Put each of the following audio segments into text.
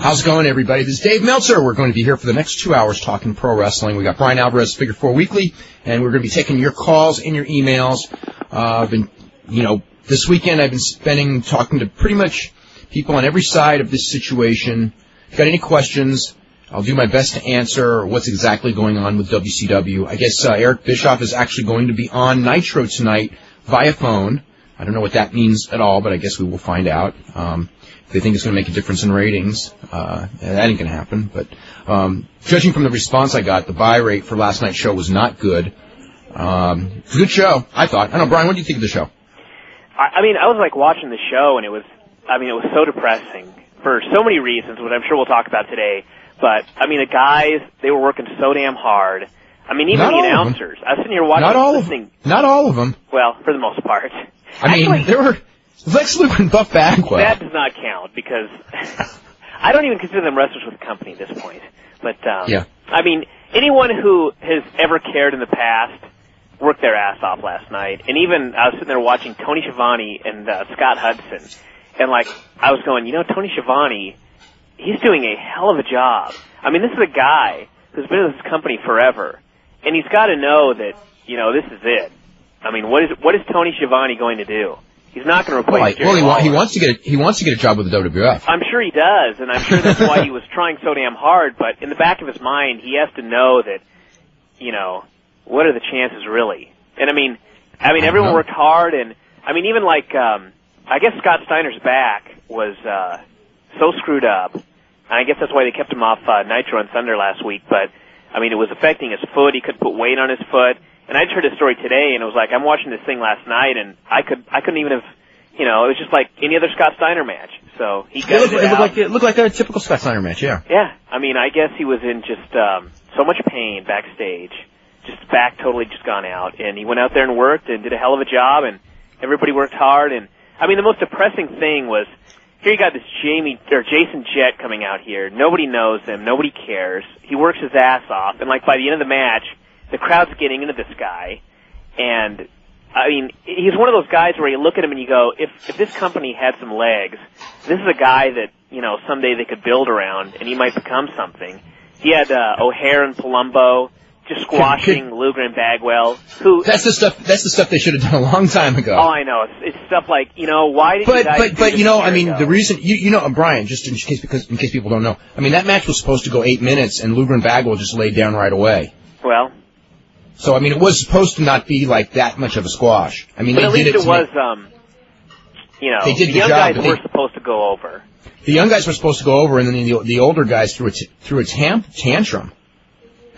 How's it going, everybody? This is Dave Meltzer. We're going to be here for the next two hours talking pro wrestling. We got Bryan Alvarez, Figure Four Weekly, and we're going to be taking your calls and your emails. Uh, I've been, you know, this weekend I've been spending talking to pretty much people on every side of this situation. If you got any questions, I'll do my best to answer what's exactly going on with WCW. I guess uh, Eric Bischoff is actually going to be on Nitro tonight via phone. I don't know what that means at all, but I guess we will find out. Um, they think it's going to make a difference in ratings, uh, that ain't going to happen. But um, judging from the response I got, the buy rate for last night's show was not good. Um, it's a good show, I thought. I don't know, Bryan, what do you think of the show? I, I mean, I was like watching the show, and it was, I mean, it was so depressing for so many reasons, which I'm sure we'll talk about today. But I mean, the guys, they were working so damn hard. I mean, even Not the them. announcers. I was sitting here watching, Not all of listening. Not all of them. Well, for the most part. I mean, there were Lex Luger and Buff Bagwell. that does not count because I don't even consider them wrestlers with the company at this point. But um, Yeah. I mean, anyone who has ever cared in the past worked their ass off last night. And even I was sitting there watching Tony Schiavone and uh, Scott Hudson, and like I was going, you know, Tony Schiavone, he's doing a hell of a job. I mean, this is a guy who's been in this company forever, and he's got to know that you know this is it. I mean, what is what is Tony Schiavone going to do? He's not going to replace Well, Jerry well, he, wa- he wants to get a, he wants to get a job with the WWF. I'm sure he does, and I'm sure that's why he was trying so damn hard. But in the back of his mind, he has to know that, you know, what are the chances really? And I mean, I mean, I everyone know. worked hard, and I mean, even like, um, I guess Scott Steiner's back was uh, so screwed up, and I guess that's why they kept him off uh, Nitro and Thunder last week. But I mean, it was affecting his foot. He couldn't put weight on his foot. And I just heard a story today, and it was like I'm watching this thing last night, and I could I couldn't even have, you know, it was just like any other Scott Steiner match. So he It looked, it, it looked like it looked like a typical Scott Steiner match. Yeah. Yeah, I mean, I guess he was in just um, so much pain backstage, just back totally just gone out, and he went out there and worked and did a hell of a job, and everybody worked hard. And I mean, the most depressing thing was here you got this Jamie or Jason Jett coming out here. Nobody knows him, nobody cares. He works his ass off, and like by the end of the match, the crowd's getting into this guy, and I mean, he's one of those guys where you look at him and you go, if if this company had some legs, this is a guy that you know someday they could build around, and he might become something. He had uh, O'Hare and Palumbo just squashing Luger and Bagwell, who. That's the stuff. That's the stuff they should have done a long time ago. Oh, I know. It's, it's stuff like you know why did you But but but you know, I mean, ago? the reason you you know, Bryan, just in case because in case people don't know, I mean, that match was supposed to go eight minutes, and Luger and Bagwell just laid down right away. well, So I mean, it was supposed to not be like that much of a squash. I mean, but they at did least it. it was make- um, you know They did the the young job, guys but were supposed to go over. the young guys were supposed to go over, and then the the older guys threw a t- threw a tam- tantrum.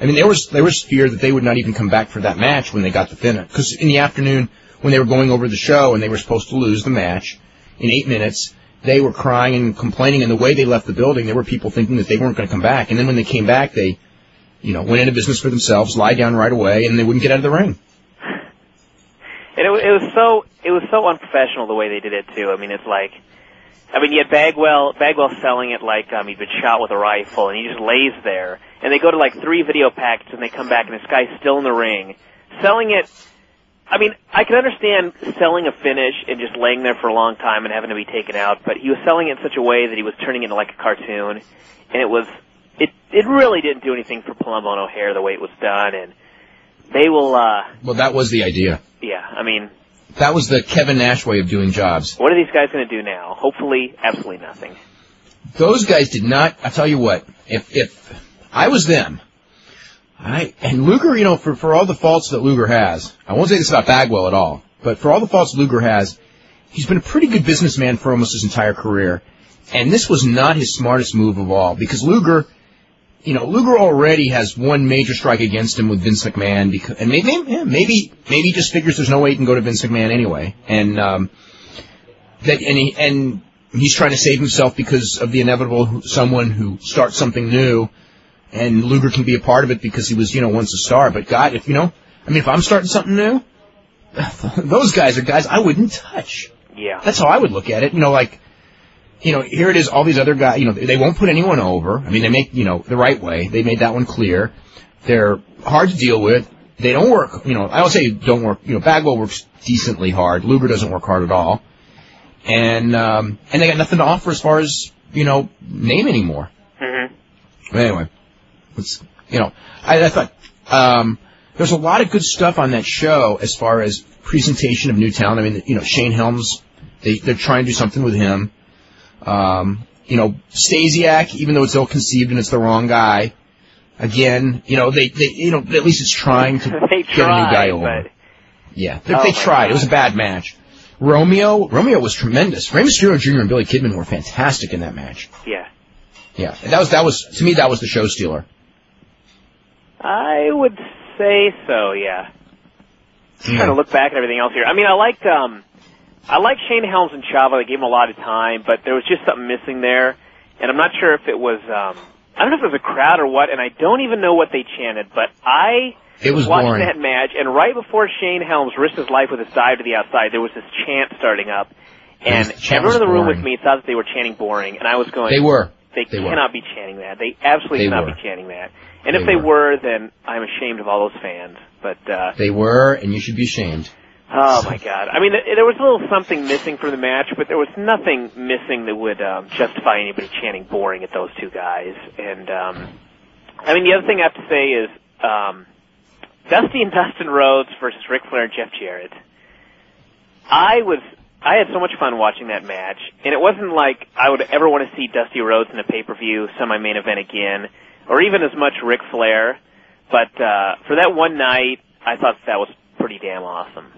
I mean, there was there was fear that they would not even come back for that match when they got the finish. Because in the afternoon, when they were going over the show and they were supposed to lose the match in eight minutes, they were crying and complaining. And the way they left the building, there were people thinking that they weren't going to come back. And then when they came back, they, you know, went into business for themselves, lied down right away, and they wouldn't get out of the ring. And it, it was so it was so unprofessional the way they did it too. I mean, it's like, I mean, you had Bagwell Bagwell selling it like um, he'd been shot with a rifle, and he just lays there. And they go to like three video packets, and they come back, and this guy's still in the ring, selling it. I mean, I can understand selling a finish and just laying there for a long time and having to be taken out, but he was selling it in such a way that he was turning into like a cartoon, and it was it really didn't do anything for Palumbo and O'Hare the way it was done, and they will. uh Well, that was the idea. Yeah, I mean, That was the Kevin Nash way of doing jobs. What are these guys going to do now? Hopefully, absolutely nothing. those guys did not. I tell you what, if if I was them, I and Luger, you know, for for all the faults that Luger has, I won't say this about Bagwell at all, but for all the faults Luger has, he's been a pretty good businessman for almost his entire career, and this was not his smartest move of all because Luger. You know, Luger already has one major strike against him with Vince McMahon, because, and maybe, yeah, maybe, maybe he just figures there's no way he can go to Vince McMahon anyway, and um, that, and he, and he's trying to save himself because of the inevitable who- someone who starts something new, and Luger can be a part of it because he was, you know, once a star. But God, if you know, I mean, if I'm starting something new, those guys are guys I wouldn't touch. Yeah. That's how I would look at it. You know, like, you know, here it is, all these other guys, you know, they won't put anyone over. I mean, they make, you know, the right way. They made that one clear. They're hard to deal with. They don't work, you know, I don't say don't work, you know, Bagwell works decently hard. Luger doesn't work hard at all. And, um, and they got nothing to offer as far as you know, name anymore. Mm-hmm. But anyway, it's, you know, I, I thought, um, there's a lot of good stuff on that show as far as presentation of new talent. I mean, you know, Shane Helms, they, they're trying to do something with him. Um, you know, Stasiak, even though it's ill conceived and it's the wrong guy, again, you know, they, they, you know, at least it's trying to get a new guy over. but Yeah, they, Oh they tried. It was a bad match. Romeo, Romeo was tremendous. Rey Mysterio Jr. and Billy Kidman were fantastic in that match. yeah. Yeah, that was that was to me that was the show stealer. I would say so, yeah. Yeah. Trying to look back at everything else here. I mean, I liked um, I like Shane Helms and Chavo. They gave him a lot of time, but there was just something missing there, and I'm not sure if it was um, I don't know if it was a crowd or what, and I don't even know what they chanted, but I It was watched boring. that match, and right before Shane Helms risked his life with his dive to the outside, there was this chant starting up, and was- everyone in the room with me thought that they were chanting boring, and I was going, They were. they, They were. cannot be chanting that. They absolutely They cannot were. be chanting that. And if They they were. were, then I'm ashamed of all those fans. But uh, They were, and you should be ashamed. Oh my god, I mean, there was a little something missing from the match, but there was nothing missing that would um, justify anybody chanting boring at those two guys. And um, I mean, the other thing I have to say is um, Dusty and Dustin Rhodes versus Ric Flair and Jeff Jarrett. I was I had so much fun watching that match, and it wasn't like I would ever want to see Dusty Rhodes in a pay per view semi main event again, or even as much Ric Flair. But uh, for that one night, I thought that was pretty damn awesome.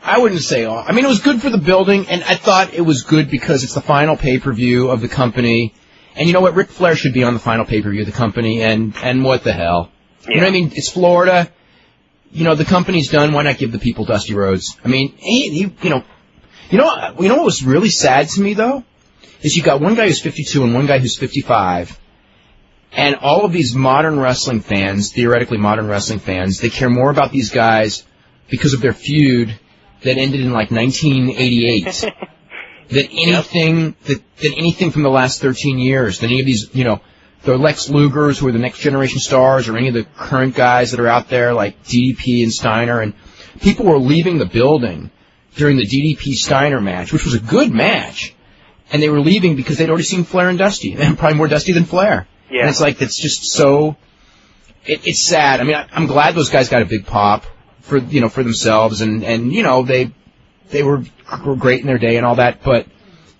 I wouldn't say all. I mean, it was good for the building, and I thought it was good because it's the final pay per view of the company. And you know what? Ric Flair should be on the final pay per view of the company, and and what the hell? You know what I mean? It's Florida. You know the company's done. Why not give the people Dusty Rhodes? I mean, he, he you know, you know, you know what was really sad to me though is you got one guy who's 52 and one guy who's 55, and all of these modern wrestling fans, theoretically modern wrestling fans, they care more about these guys because of their feud that ended in like 1988 than anything that than anything from the last 13 years than any of these you know the Lex Lugers who are the next generation stars or any of the current guys that are out there like DDP and Steiner. And people were leaving the building during the DDP Steiner match which was a good match. And they were leaving because they'd already seen Flair and Dusty. And probably more Dusty than Flair Yeah. and it's like it's just so it, it's sad I mean I, I'm glad those guys got a big pop for you know for themselves and and you know they they were, were great in their day and all that, but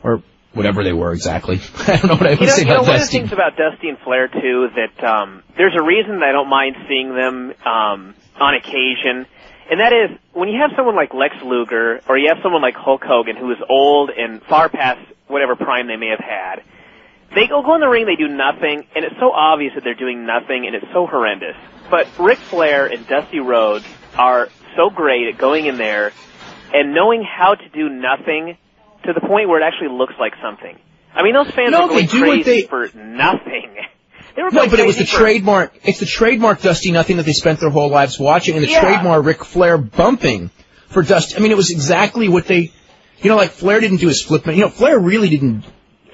or whatever they were exactly. I don't know what I would You know, say you know about one of the things about Dusty and Flair too that um, there's a reason that I don't mind seeing them um, on occasion, and that is when you have someone like Lex Luger or you have someone like Hulk Hogan who is old and far past whatever prime they may have had. They go go in the ring, they do nothing, and it's so obvious that they're doing nothing, and it's so horrendous. But Ric Flair and Dusty Rhodes are so great at going in there and knowing how to do nothing to the point where it actually looks like something. I mean, those fans No, were going they do what crazy they- for nothing. They were No, but it was the for- trademark. It's the trademark Dusty Nothing that they spent their whole lives watching, and the Yeah. trademark Ric Flair bumping for Dusty. I mean, it was exactly what they, you know, like Flair didn't do his flip. You know, Flair really didn't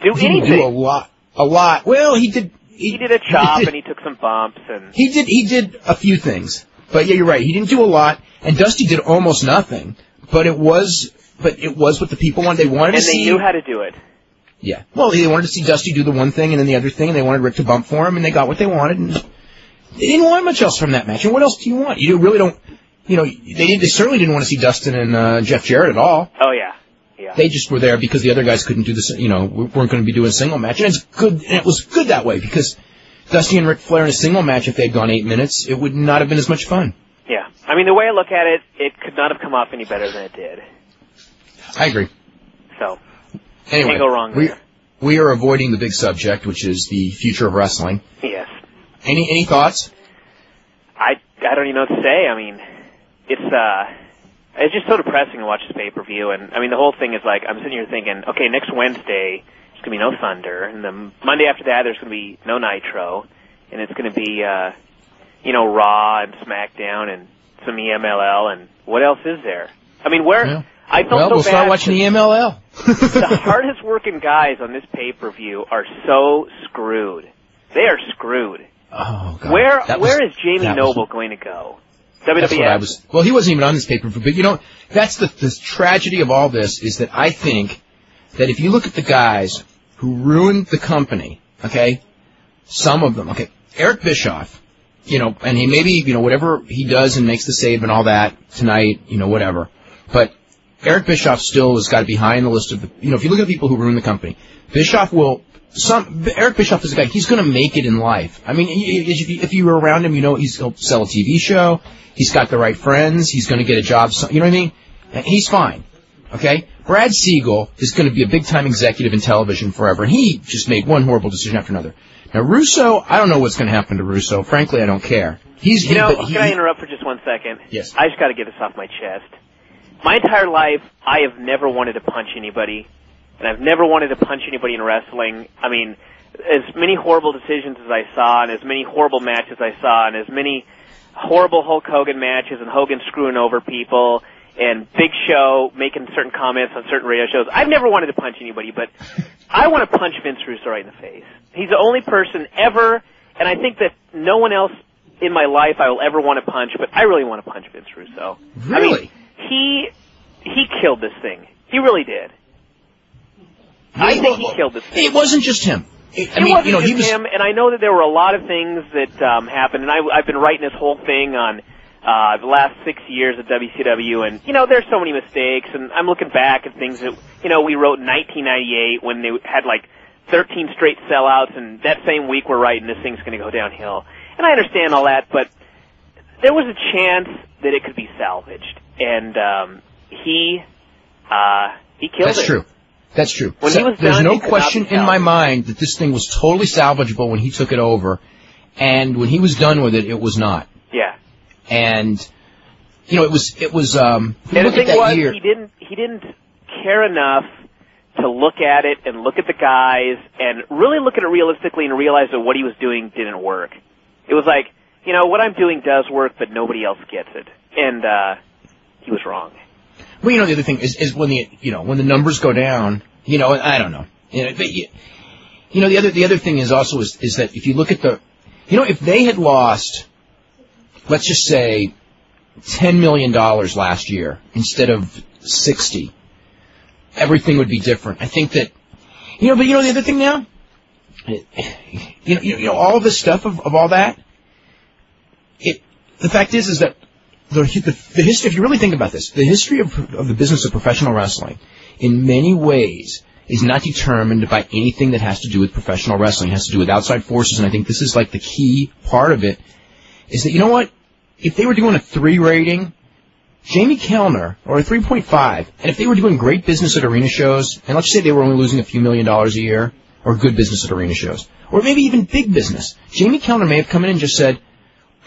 do didn't anything. do a lot. A lot. Well, he did. he did a chop did- and he took some bumps and He did. He did a few things, but yeah, you're right. He didn't do a lot, and Dusty did almost nothing. But it was, but it was what the people wanted. They wanted and to they see. knew how to do it. yeah. Well, they wanted to see Dusty do the one thing and then the other thing, and they wanted Ric to bump for him, and they got what they wanted. And they didn't want much else from that match. And what else do you want? You really don't. You know, they, did, they certainly didn't want to see Dustin and uh, Jeff Jarrett at all. Oh yeah, yeah. They just were there because the other guys couldn't do this. You know, weren't going to be doing a single match, and it's good. And it was good that way because Dusty and Ric Flair in a single match, if they had gone eight minutes, it would not have been as much fun. yeah. I mean, the way I look at it, it could not have come off any better than it did. I agree. So Anyway, Can't go wrong we we are avoiding the big subject, which is the future of wrestling. yes, Any any thoughts? I I don't even know what to say. I mean, it's uh, it's just so depressing to watch this pay per view, and I mean the whole thing is like I'm sitting here thinking, okay, next Wednesday there's gonna be no Thunder, and the Monday after that there's gonna be no Nitro, and it's gonna be uh, you know Raw and SmackDown and some EMLL, and what else is there? I mean, where Yeah. I felt Well, so we'll bad start watching the MLL. the hardest working guys on this pay per view are so screwed. They are screwed. Oh God. Where was- where is Jamie that was- Noble going to go? That's what I was. Well, he wasn't even on this paper, but you know, that's the the tragedy of all this is that I think that if you look at the guys who ruined the company, okay, some of them, okay, Eric Bischoff, you know, and he maybe, you know, whatever he does and makes the save and all that tonight, you know, whatever. But Eric Bischoff still has got to be high on the list of the, you know, if you look at the people who ruined the company, Bischoff will, some, Eric Bischoff is a guy, he's going to make it in life. I mean, if you, were around him, you know, he's going to sell a TV show, he's got the right friends, he's going to get a job, you know what I mean? He's fine. Okay? Brad Siegel is going to be a big time executive in television forever, and he just made one horrible decision after another. Now, Russo, I don't know what's going to happen to Russo. Frankly, I don't care. He's, you know, he, can I interrupt for just one second? Yes. I just got to get this off my chest. My entire life, I have never wanted to punch anybody, and I've never wanted to punch anybody in wrestling. I mean, as many horrible decisions as I saw, and as many horrible matches I saw, and as many horrible Hulk Hogan matches, and Hogan screwing over people, and Big Show making certain comments on certain radio shows. I've never wanted to punch anybody, but I want to punch Vince Russo right in the face. He's the only person ever, and I think that no one else in my life I will ever want to punch, but I really want to punch Vince Russo. Really? I mean, he he killed this thing. He really did. I think he killed this thing. It wasn't just him. It, I it mean, wasn't you know, just he was. him, and I know that there were a lot of things that um, happened, and I, I've been writing this whole thing on uh, the last six years at WCW, and you know, there's so many mistakes, and I'm looking back at things that you know we wrote in 1998 when they had like 13 straight sellouts, and that same week we're writing this thing's going to go downhill, and I understand all that, but there was a chance that it could be salvaged, and um, he uh, he killed That's it. true. That's true. So there's no it could not question in my mind that this thing was totally salvageable when he took it over, and when he was done with it, it was not. Yeah. And you know, it was it was. Um, And the thing that was, year. he didn't he didn't care enough to look at it and look at the guys and really look at it realistically and realize that what he was doing didn't work. It was like, you know, what I'm doing does work, but nobody else gets it, and uh, he was wrong. Well, you know, the other thing is, is when the you know when the numbers go down, you know, I don't know, you know, but you, you know, the other the other thing is also is is that if you look at the, you know, if they had lost, let's just say, ten million dollars last year instead of sixty, everything would be different. I think that, you know, but you know the other thing now, you know, you know, all this stuff of, of all that, it the fact is is that the, the, the history, if you really think about this, the history of, of the business of professional wrestling, in many ways, is not determined by anything that has to do with professional wrestling. It has to do with outside forces, and I think this is like the key part of it, is that, you know what? If they were doing a three rating, Jamie Kellner, or a 3.5, and if they were doing great business at arena shows, and let's say they were only losing a few million dollars a year, or good business at arena shows, or maybe even big business, Jamie Kellner may have come in and just said,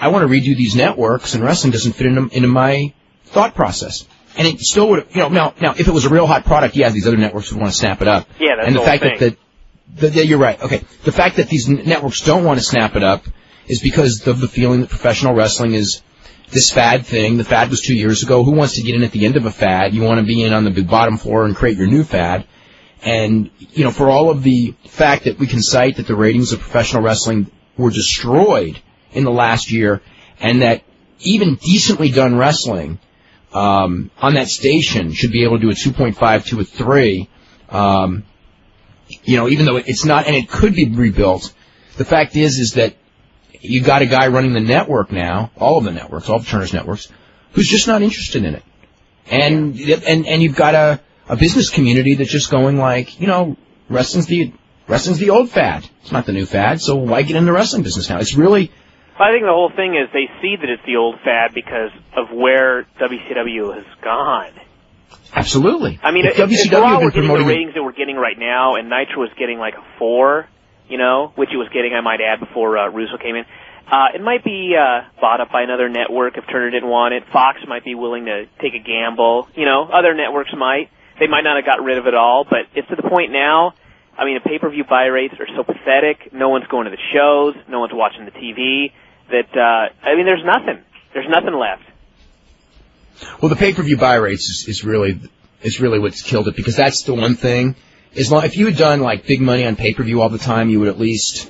I want to redo these networks, and wrestling doesn't fit into, into my thought process. And it still would, you know, now, now, if it was a real hot product, yeah, these other networks would want to snap it up. Yeah, that's and the the whole fact thing. that the, the, yeah, you're right. Okay, the fact that these n- networks don't want to snap it up is because of the feeling that professional wrestling is this fad thing. The fad was two years ago. Who wants to get in at the end of a fad? You want to be in on the big bottom floor and create your new fad. And you know, for all of the fact that we can cite that the ratings of professional wrestling were destroyed in the last year, and that even decently done wrestling um, on that station should be able to do a 2.5 to a 3. Um, you know, even though it's not, and it could be rebuilt. The fact is, is that you got a guy running the network now, all of the networks, all of Turner's networks, who's just not interested in it. And and and you've got a a business community that's just going like, you know, wrestling's the wrestling's the old fad. It's not the new fad. So why get in the wrestling business now? It's really I think the whole thing is they see that it's the old fad because of where WCW has gone. absolutely. I mean, if if, if WCW Raw had were getting the ratings that we're getting right now, and Nitro was getting like a four, you know, which it was getting, I might add, before uh, Russo came in, uh, it might be uh, bought up by another network if Turner didn't want it. Fox might be willing to take a gamble. You know, other networks might. They might not have got rid of it all, but it's to the point now. I mean, the pay-per-view buy rates are so pathetic. No one's going to the shows. No one's watching the TV. That uh, I mean, there's nothing. There's nothing left. Well, the pay-per-view buy rates is, is really is really what's killed it because that's the one thing. As long if you had done like big money on pay-per-view all the time, you would at least,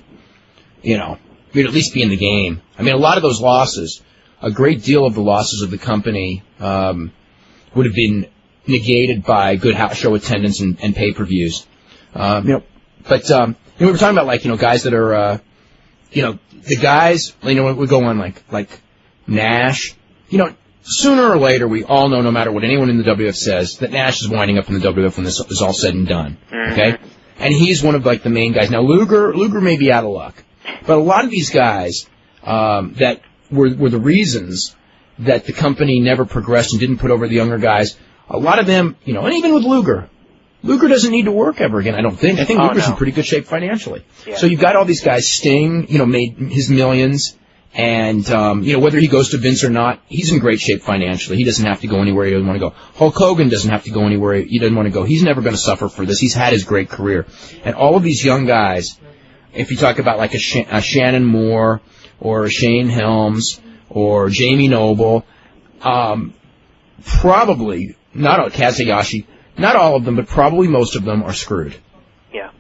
you know, you'd at least be in the game. I mean, a lot of those losses, a great deal of the losses of the company um, would have been negated by good show attendance and, and pay-per-views. Uh, you know, But um, you know, we were talking about like you know guys that are, uh, you know, the guys. You know, we go on like like Nash. You know, sooner or later, we all know, no matter what anyone in the WF says, that Nash is winding up in the WF when this is all said and done. Okay, and he's one of like the main guys. Now Luger, Luger may be out of luck, but a lot of these guys um, that were were the reasons that the company never progressed and didn't put over the younger guys. A lot of them, you know, and even with Luger, Luger doesn't need to work ever again. I don't think. I think Oh, Luger's no. in pretty good shape financially. Yeah. So you've got all these guys. Sting, you know, made his millions, and um, you know whether he goes to Vince or not, he's in great shape financially. He doesn't have to go anywhere he doesn't want to go. Hulk Hogan doesn't have to go anywhere he doesn't want to go. He's never going to suffer for this. He's had his great career, and all of these young guys. If you talk about like a, Sha- a Shannon Moore or a Shane Helms or Jamie Noble, um, probably not all Kaz Hayashi, not all of them, but probably most of them are screwed. Yeah.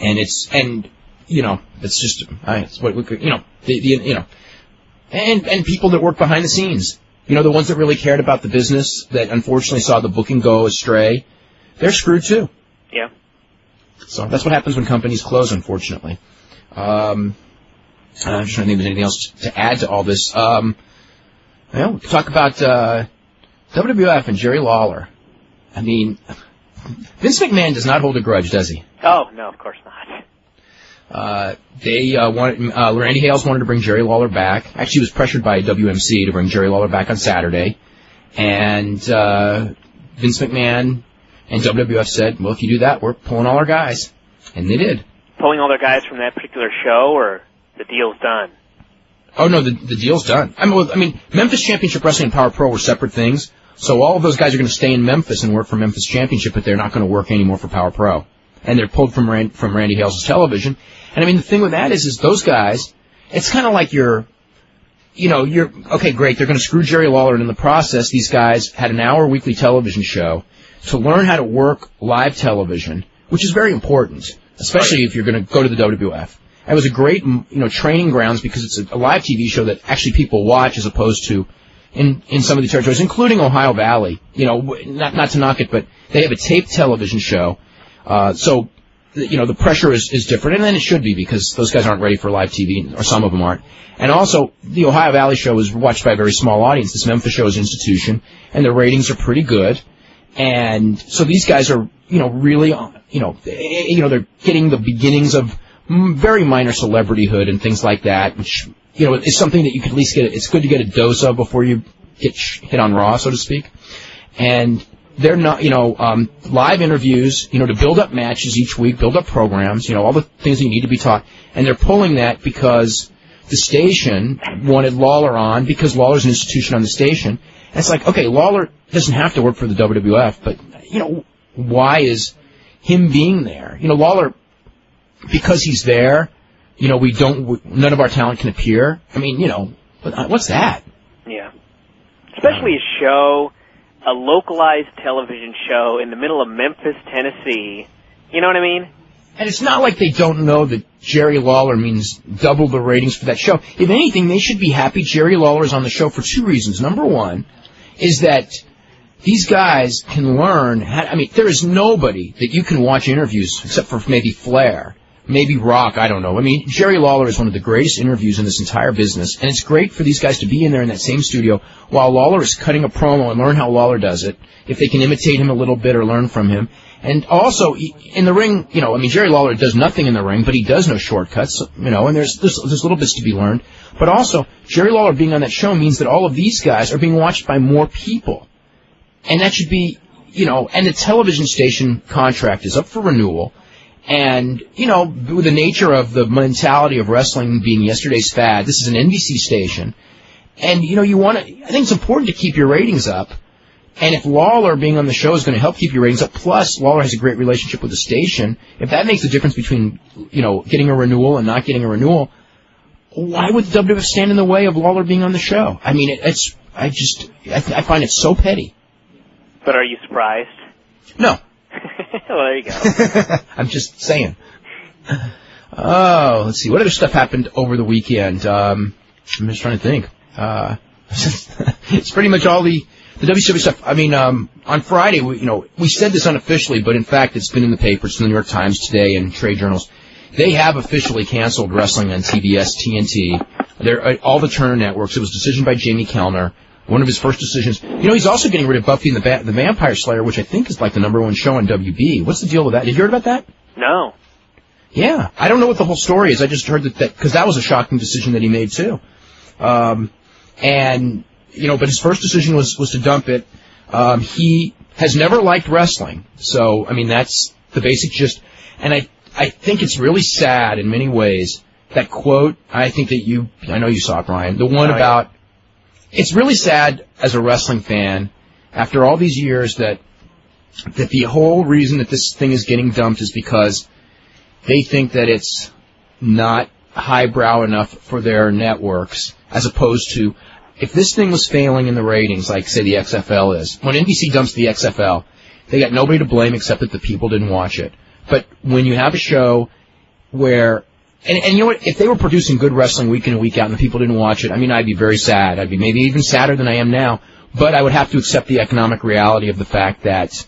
And it's and you know it's just I, it's what we could you know the, the you know and and people that work behind the scenes, you know the ones that really cared about the business that unfortunately saw the booking go astray, they're screwed too. Yeah. So that's what happens when companies close, unfortunately. Um, I'm just trying to think if there's anything else to add to all this. Um, well, we talk about uh, WWF and Jerry Lawler. I mean, Vince McMahon does not hold a grudge, does he? Oh no, of course not. Uh, they uh, wanted uh, Randy Hales wanted to bring Jerry Lawler back. Actually, he was pressured by WMC to bring Jerry Lawler back on Saturday, and uh, Vince McMahon and WWF said, "Well, if you do that, we're pulling all our guys," and they did. Pulling all their guys from that particular show, or the deal's done. Oh no, the the deal's done. I mean, I mean, Memphis Championship Wrestling and Power Pro were separate things. So all of those guys are going to stay in Memphis and work for Memphis Championship, but they're not going to work anymore for Power Pro. And they're pulled from Rand, from Randy Hales' television. And I mean, the thing with that is, is those guys, it's kind of like you're, you know, you're okay, great. They're going to screw Jerry Lawler, and in the process, these guys had an hour weekly television show to learn how to work live television, which is very important, especially if you're going to go to the WWF. It was a great, you know, training grounds because it's a live TV show that actually people watch as opposed to in, in some of the territories, including Ohio Valley. You know, not, not to knock it, but they have a taped television show. Uh, so, you know, the pressure is, is different, and then it should be because those guys aren't ready for live TV, or some of them aren't. And also, the Ohio Valley show is watched by a very small audience. This Memphis show is an institution, and the ratings are pretty good. And so these guys are, you know, really, uh, you know, eh, you know, they're getting the beginnings of very minor celebrityhood and things like that, which, you know, it's something that you could at least get, it's good to get a dose of before you get hit on Raw, so to speak. And they're not, you know, um, live interviews, you know, to build up matches each week, build up programs, you know, all the things that you need to be taught. And they're pulling that because the station wanted Lawler on because Lawler's an institution on the station. And it's like, okay, Lawler doesn't have to work for the WWF, but, you know, why is him being there? You know, Lawler, because he's there, you know, we don't, none of our talent can appear. I mean, you know, uh, what's that? Yeah. Especially a show, a localized television show in the middle of Memphis, Tennessee. You know what I mean? And it's not like they don't know that Jerry Lawler means double the ratings for that show. If anything, they should be happy Jerry Lawler is on the show for two reasons. Number one is that these guys can learn. How, I mean, there is nobody that you can watch interviews except for maybe Flair, maybe Rock. I don't know. I mean, Jerry Lawler is one of the greatest interviews in this entire business, and it's great for these guys to be in there in that same studio while Lawler is cutting a promo and learn how Lawler does it. If they can imitate him a little bit or learn from him. And also, in the ring, you know, I mean, Jerry Lawler does nothing in the ring, but he does know shortcuts, you know, and there's, there's, there's little bits to be learned. But also, Jerry Lawler being on that show means that all of these guys are being watched by more people. And that should be, you know, and the television station contract is up for renewal. And, you know, with the nature of the mentality of wrestling being yesterday's fad, this is an NBC station. And, you know, you want to, I think it's important to keep your ratings up. And if Lawler being on the show is going to help keep your ratings up, plus Lawler has a great relationship with the station, if that makes the difference between, you know, getting a renewal and not getting a renewal, why would the WWF stand in the way of Lawler being on the show? I mean, it, it's, I just, I, I find it so petty. But are you surprised? No. well, there you go. I'm just saying. Oh, let's see. What other stuff happened over the weekend? Um, I'm just trying to think. Uh, it's pretty much all the the WCW stuff. I mean, um, on Friday, we, you know, we said this unofficially, but in fact, it's been in the papers, in the New York Times today, and trade journals. They have officially canceled wrestling on TBS, TNT, They're, uh, all the Turner networks. It was a decision by Jamie Kellner. One of his first decisions. You know, he's also getting rid of Buffy and the, ba- the Vampire Slayer, which I think is like the number one show on WB. What's the deal with that? Did you hear about that? No. Yeah, I don't know what the whole story is. I just heard that that because that was a shocking decision that he made too. Um, and you know, but his first decision was was to dump it. Um, he has never liked wrestling, so I mean that's the basic gist. And I I think it's really sad in many ways that quote. I think that you I know you saw it, Bryan. The one Oh, about it's really sad as a wrestling fan after all these years that that the whole reason that this thing is getting dumped is because they think that it's not highbrow enough for their networks as opposed to if this thing was failing in the ratings like say the XFL is when NBC dumps the XFL they got nobody to blame except that the people didn't watch it. But when you have a show where and, and you know what if they were producing good wrestling week in and week out and the people didn't watch it I mean I'd be very sad I'd be maybe even sadder than I am now but I would have to accept the economic reality of the fact that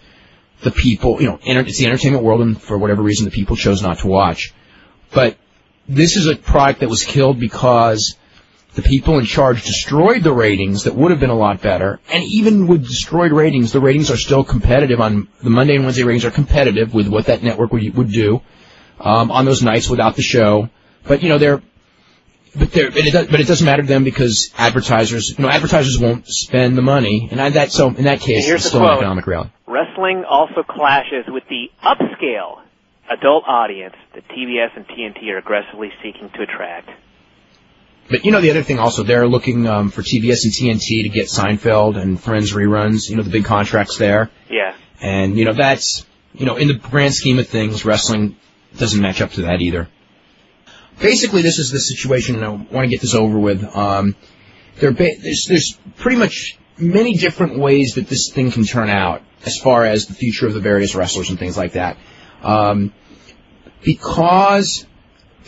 the people, you know, it's the entertainment world, and for whatever reason, the people chose not to watch. But this is a product that was killed because the people in charge destroyed the ratings that would have been a lot better. And even with destroyed ratings, the ratings are still competitive on the Monday and Wednesday ratings are competitive with what that network would, would do um, on those nights without the show. But you know, they're but they're, but it, does, but it doesn't matter to them because advertisers, you know, advertisers won't spend the money, and I, that so in that case, And here's it's still an economic reality. Wrestling also clashes with the upscale adult audience that TBS and TNT are aggressively seeking to attract. But you know the other thing also, they're looking um, for TBS and TNT to get Seinfeld and Friends reruns. You know the big contracts there, Yeah. and you know that's you know in the grand scheme of things, wrestling doesn't match up to that either. Basically, this is the situation, and I want to get this over with. Um, there's, there's pretty much many different ways that this thing can turn out as far as the future of the various wrestlers and things like that. Um, because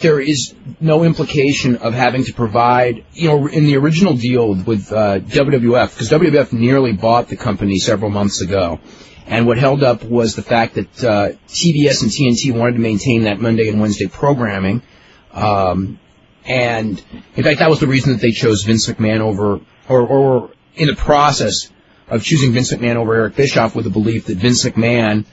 there is no implication of having to provide, you know, in the original deal with uh, WWF, because WWF nearly bought the company several months ago. And what held up was the fact that uh, TBS and TNT wanted to maintain that Monday and Wednesday programming. Um, and in fact, that was the reason that they chose Vince McMahon over, or, or in the process of choosing Vince McMahon over Eric Bischoff with the belief that Vince McMahon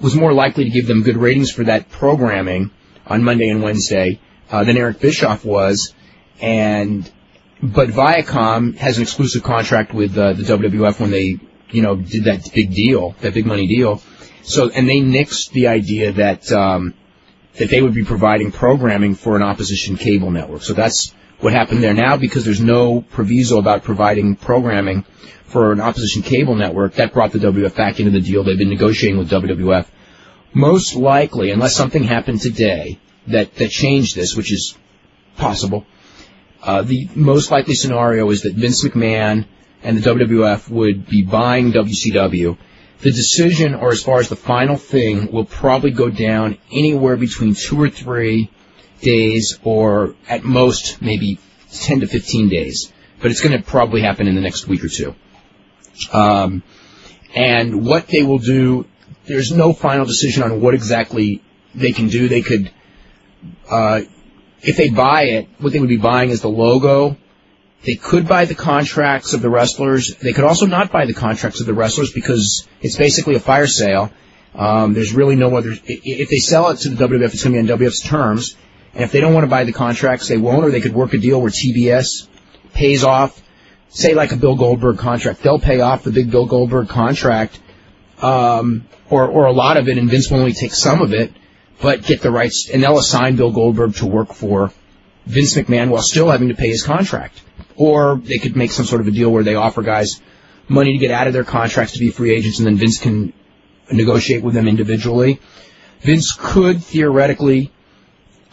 was more likely to give them good ratings for that programming on Monday and Wednesday uh, than Eric Bischoff was, and but Viacom has an exclusive contract with uh, the WWF when they you know did that big deal, that big money deal. So and they nixed the idea that um, that they would be providing programming for an opposition cable network. So that's what happened there now because there's no proviso about providing programming for an opposition cable network. That brought the WWF back into the deal. They've been negotiating with WWF. Most likely, unless something happened today that, that changed this, which is possible, uh, the most likely scenario is that Vince McMahon and the WWF would be buying WCW. The decision, or as far as the final thing, will probably go down anywhere between two or three days, or at most maybe 10 to 15 days. But it's going to probably happen in the next week or two. Um, and what they will do, there's no final decision on what exactly they can do. They could, uh, if they buy it, what they would be buying is the logo. They could buy the contracts of the wrestlers. They could also not buy the contracts of the wrestlers because it's basically a fire sale. Um, there's really no other. If they sell it to the WWF, it's going to be on WWF's terms. And if they don't want to buy the contracts, they won't. Or they could work a deal where TBS pays off, say like a Bill Goldberg contract. They'll pay off the big Bill Goldberg contract, um, or or a lot of it, and Vince will only take some of it, but get the rights, and they'll assign Bill Goldberg to work for Vince McMahon while still having to pay his contract. Or they could make some sort of a deal where they offer guys money to get out of their contracts to be free agents, and then Vince can negotiate with them individually. Vince could theoretically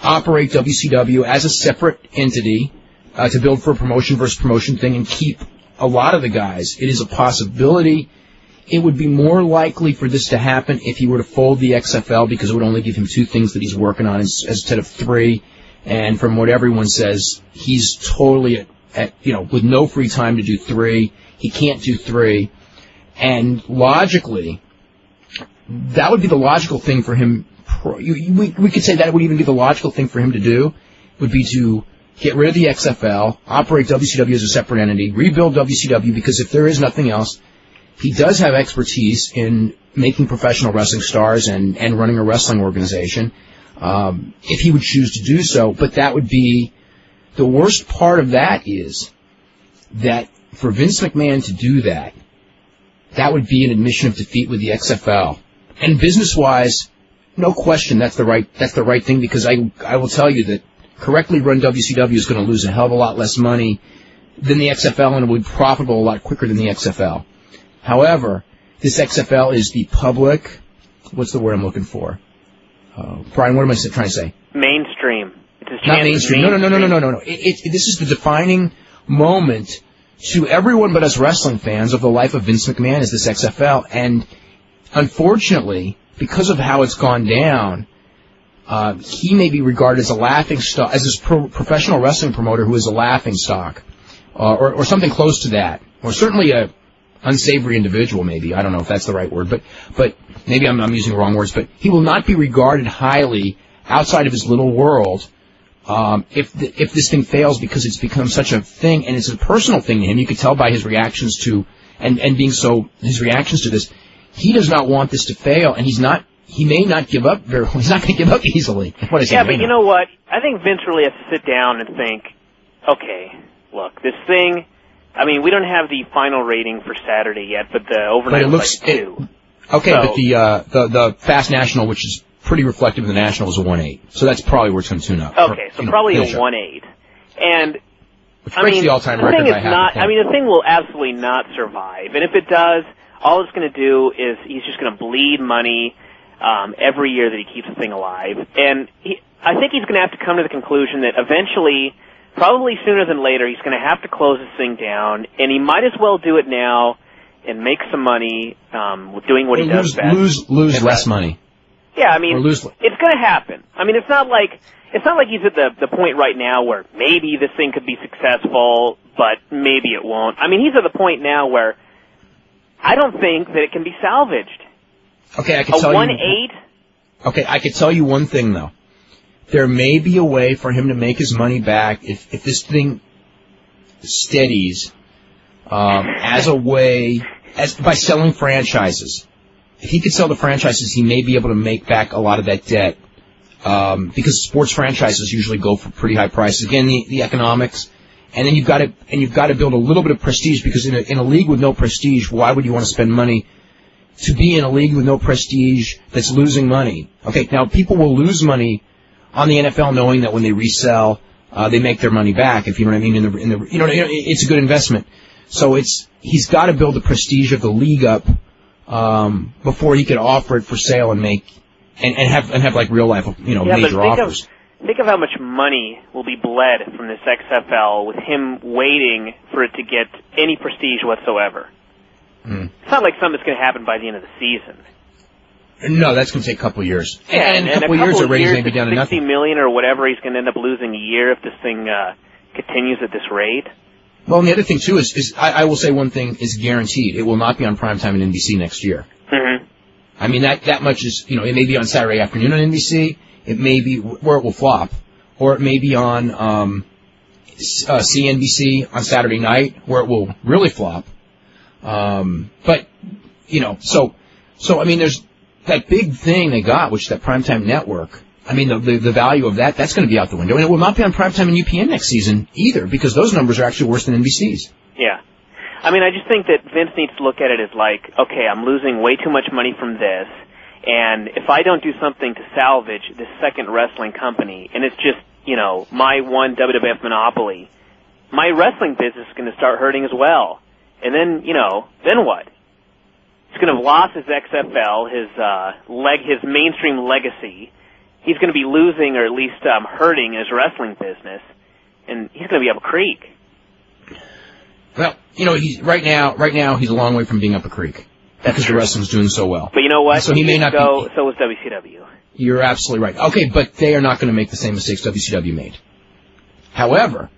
operate WCW as a separate entity uh, to build for a promotion versus promotion thing and keep a lot of the guys. It is a possibility. It would be more likely for this to happen if he were to fold the XFL because it would only give him two things that he's working on instead of three. And from what everyone says, he's totally at, at you know with no free time to do three. He can't do three. And logically, that would be the logical thing for him. We, we could say that would even be the logical thing for him to do, would be to get rid of the XFL, operate WCW as a separate entity, rebuild WCW, because if there is nothing else, he does have expertise in making professional wrestling stars and, and running a wrestling organization, um, if he would choose to do so. But that would be, the worst part of that is that for Vince McMahon to do that, that would be an admission of defeat with the XFL. And business wise, no question that's the right that's the right thing because I I will tell you that correctly run WCW is going to lose a hell of a lot less money than the XFL and it will be profitable a lot quicker than the XFL. However, this XFL is the public. What's the word I'm looking for? Uh, Bryan, what am I trying to say? Mainstream. Not mainstream. mainstream. No, no, no, no, no, no, no, no. It, it, this is the defining moment to everyone but us wrestling fans of the life of Vince McMahon is this XFL. And unfortunately, because of how it's gone down, uh, he may be regarded as a laughing stock, as this pro- professional wrestling promoter who is a laughing stock, uh, or, or something close to that, or certainly a unsavory individual. Maybe I don't know if that's the right word, but but maybe I'm, I'm using the wrong words. But he will not be regarded highly outside of his little world um, if the, if this thing fails because it's become such a thing and it's a personal thing to him. You could tell by his reactions to and and being so his reactions to this. He does not want this to fail, and he's not he may not give up very. He's not going to give up easily. What is yeah, but you know what? I think Vince really has to sit down and think. Okay, look, this thing. I mean, we don't have the final rating for Saturday yet, but the overnight but it looks, like. It, okay, so, but the uh, the the Fast National, which is pretty reflective of the National, is a one eight. So that's probably where it's going to tune up. Okay, or, so probably know, a one eight, and. Which breaks I mean, the all-time record by half not, I mean, the thing will absolutely not survive, and if it does, all it's going to do is he's just going to bleed money um, every year that he keeps the thing alive. And he, I think he's going to have to come to the conclusion that eventually, probably sooner than later, he's going to have to close this thing down, and he might as well do it now and make some money um, doing what he does best. Lose lose less money. Yeah, I mean, it's going to happen. I mean, it's not like it's not like he's at the the point right now where maybe this thing could be successful, but maybe it won't. I mean, he's at the point now where I don't think that it can be salvaged. Okay, I can a tell one you. eight. Okay, I can tell you one thing though. There may be a way for him to make his money back if if this thing steadies um, as a way as by selling franchises. If he could sell the franchises, he may be able to make back a lot of that debt. Um, because sports franchises usually go for pretty high prices. Again, the, the economics, and then you've got to and you've got to build a little bit of prestige because in a, in a league with no prestige, why would you want to spend money to be in a league with no prestige that's losing money. Okay, now people will lose money on the NFL knowing that when they resell, uh, they make their money back. If you know what I mean, in the, in the you know, it's a good investment. So it's he's got to build the prestige of the league up um, before he could offer it for sale and make and, and have and have like real life you know yeah, major offers. Of, think of how much money will be bled from this XFL with him waiting for it to get any prestige whatsoever. Mm. It's not like something that's going to happen by the end of the season. No, that's going to take a couple years. Yeah, and, and, a couple, and a couple years, years are maybe down to nothing. million or whatever he's going to end up losing a year if this thing uh, continues at this rate. Well, and the other thing too is, is I, I will say one thing is guaranteed: it will not be on primetime in NBC next year. Mm-hmm. I mean that that much is you know it may be on Saturday afternoon on NBC, it may be where it will flop, or it may be on um, uh, CNBC on Saturday night where it will really flop. Um, but you know, so so I mean, there's that big thing they got, which is that primetime network. I mean, the, the, the value of that that's going to be out the window, and it will not be on primetime in UPN next season either, because those numbers are actually worse than NBC's. Yeah. I mean, I just think that Vince needs to look at it as like, okay, I'm losing way too much money from this, and if I don't do something to salvage this second wrestling company, and it's just, you know, my one WWF monopoly, my wrestling business is going to start hurting as well. And then, you know, then what? He's going to have lost his XFL, his uh, leg, his mainstream legacy. He's going to be losing, or at least um, hurting, his wrestling business, and he's going to be up a creek. Well, you know, he's right now. Right now, he's a long way from being up a creek That's because the wrestling's doing so well. But you know what? so he may not go. Be, so is WCW. You're absolutely right. Okay, but they are not going to make the same mistakes WCW made. However,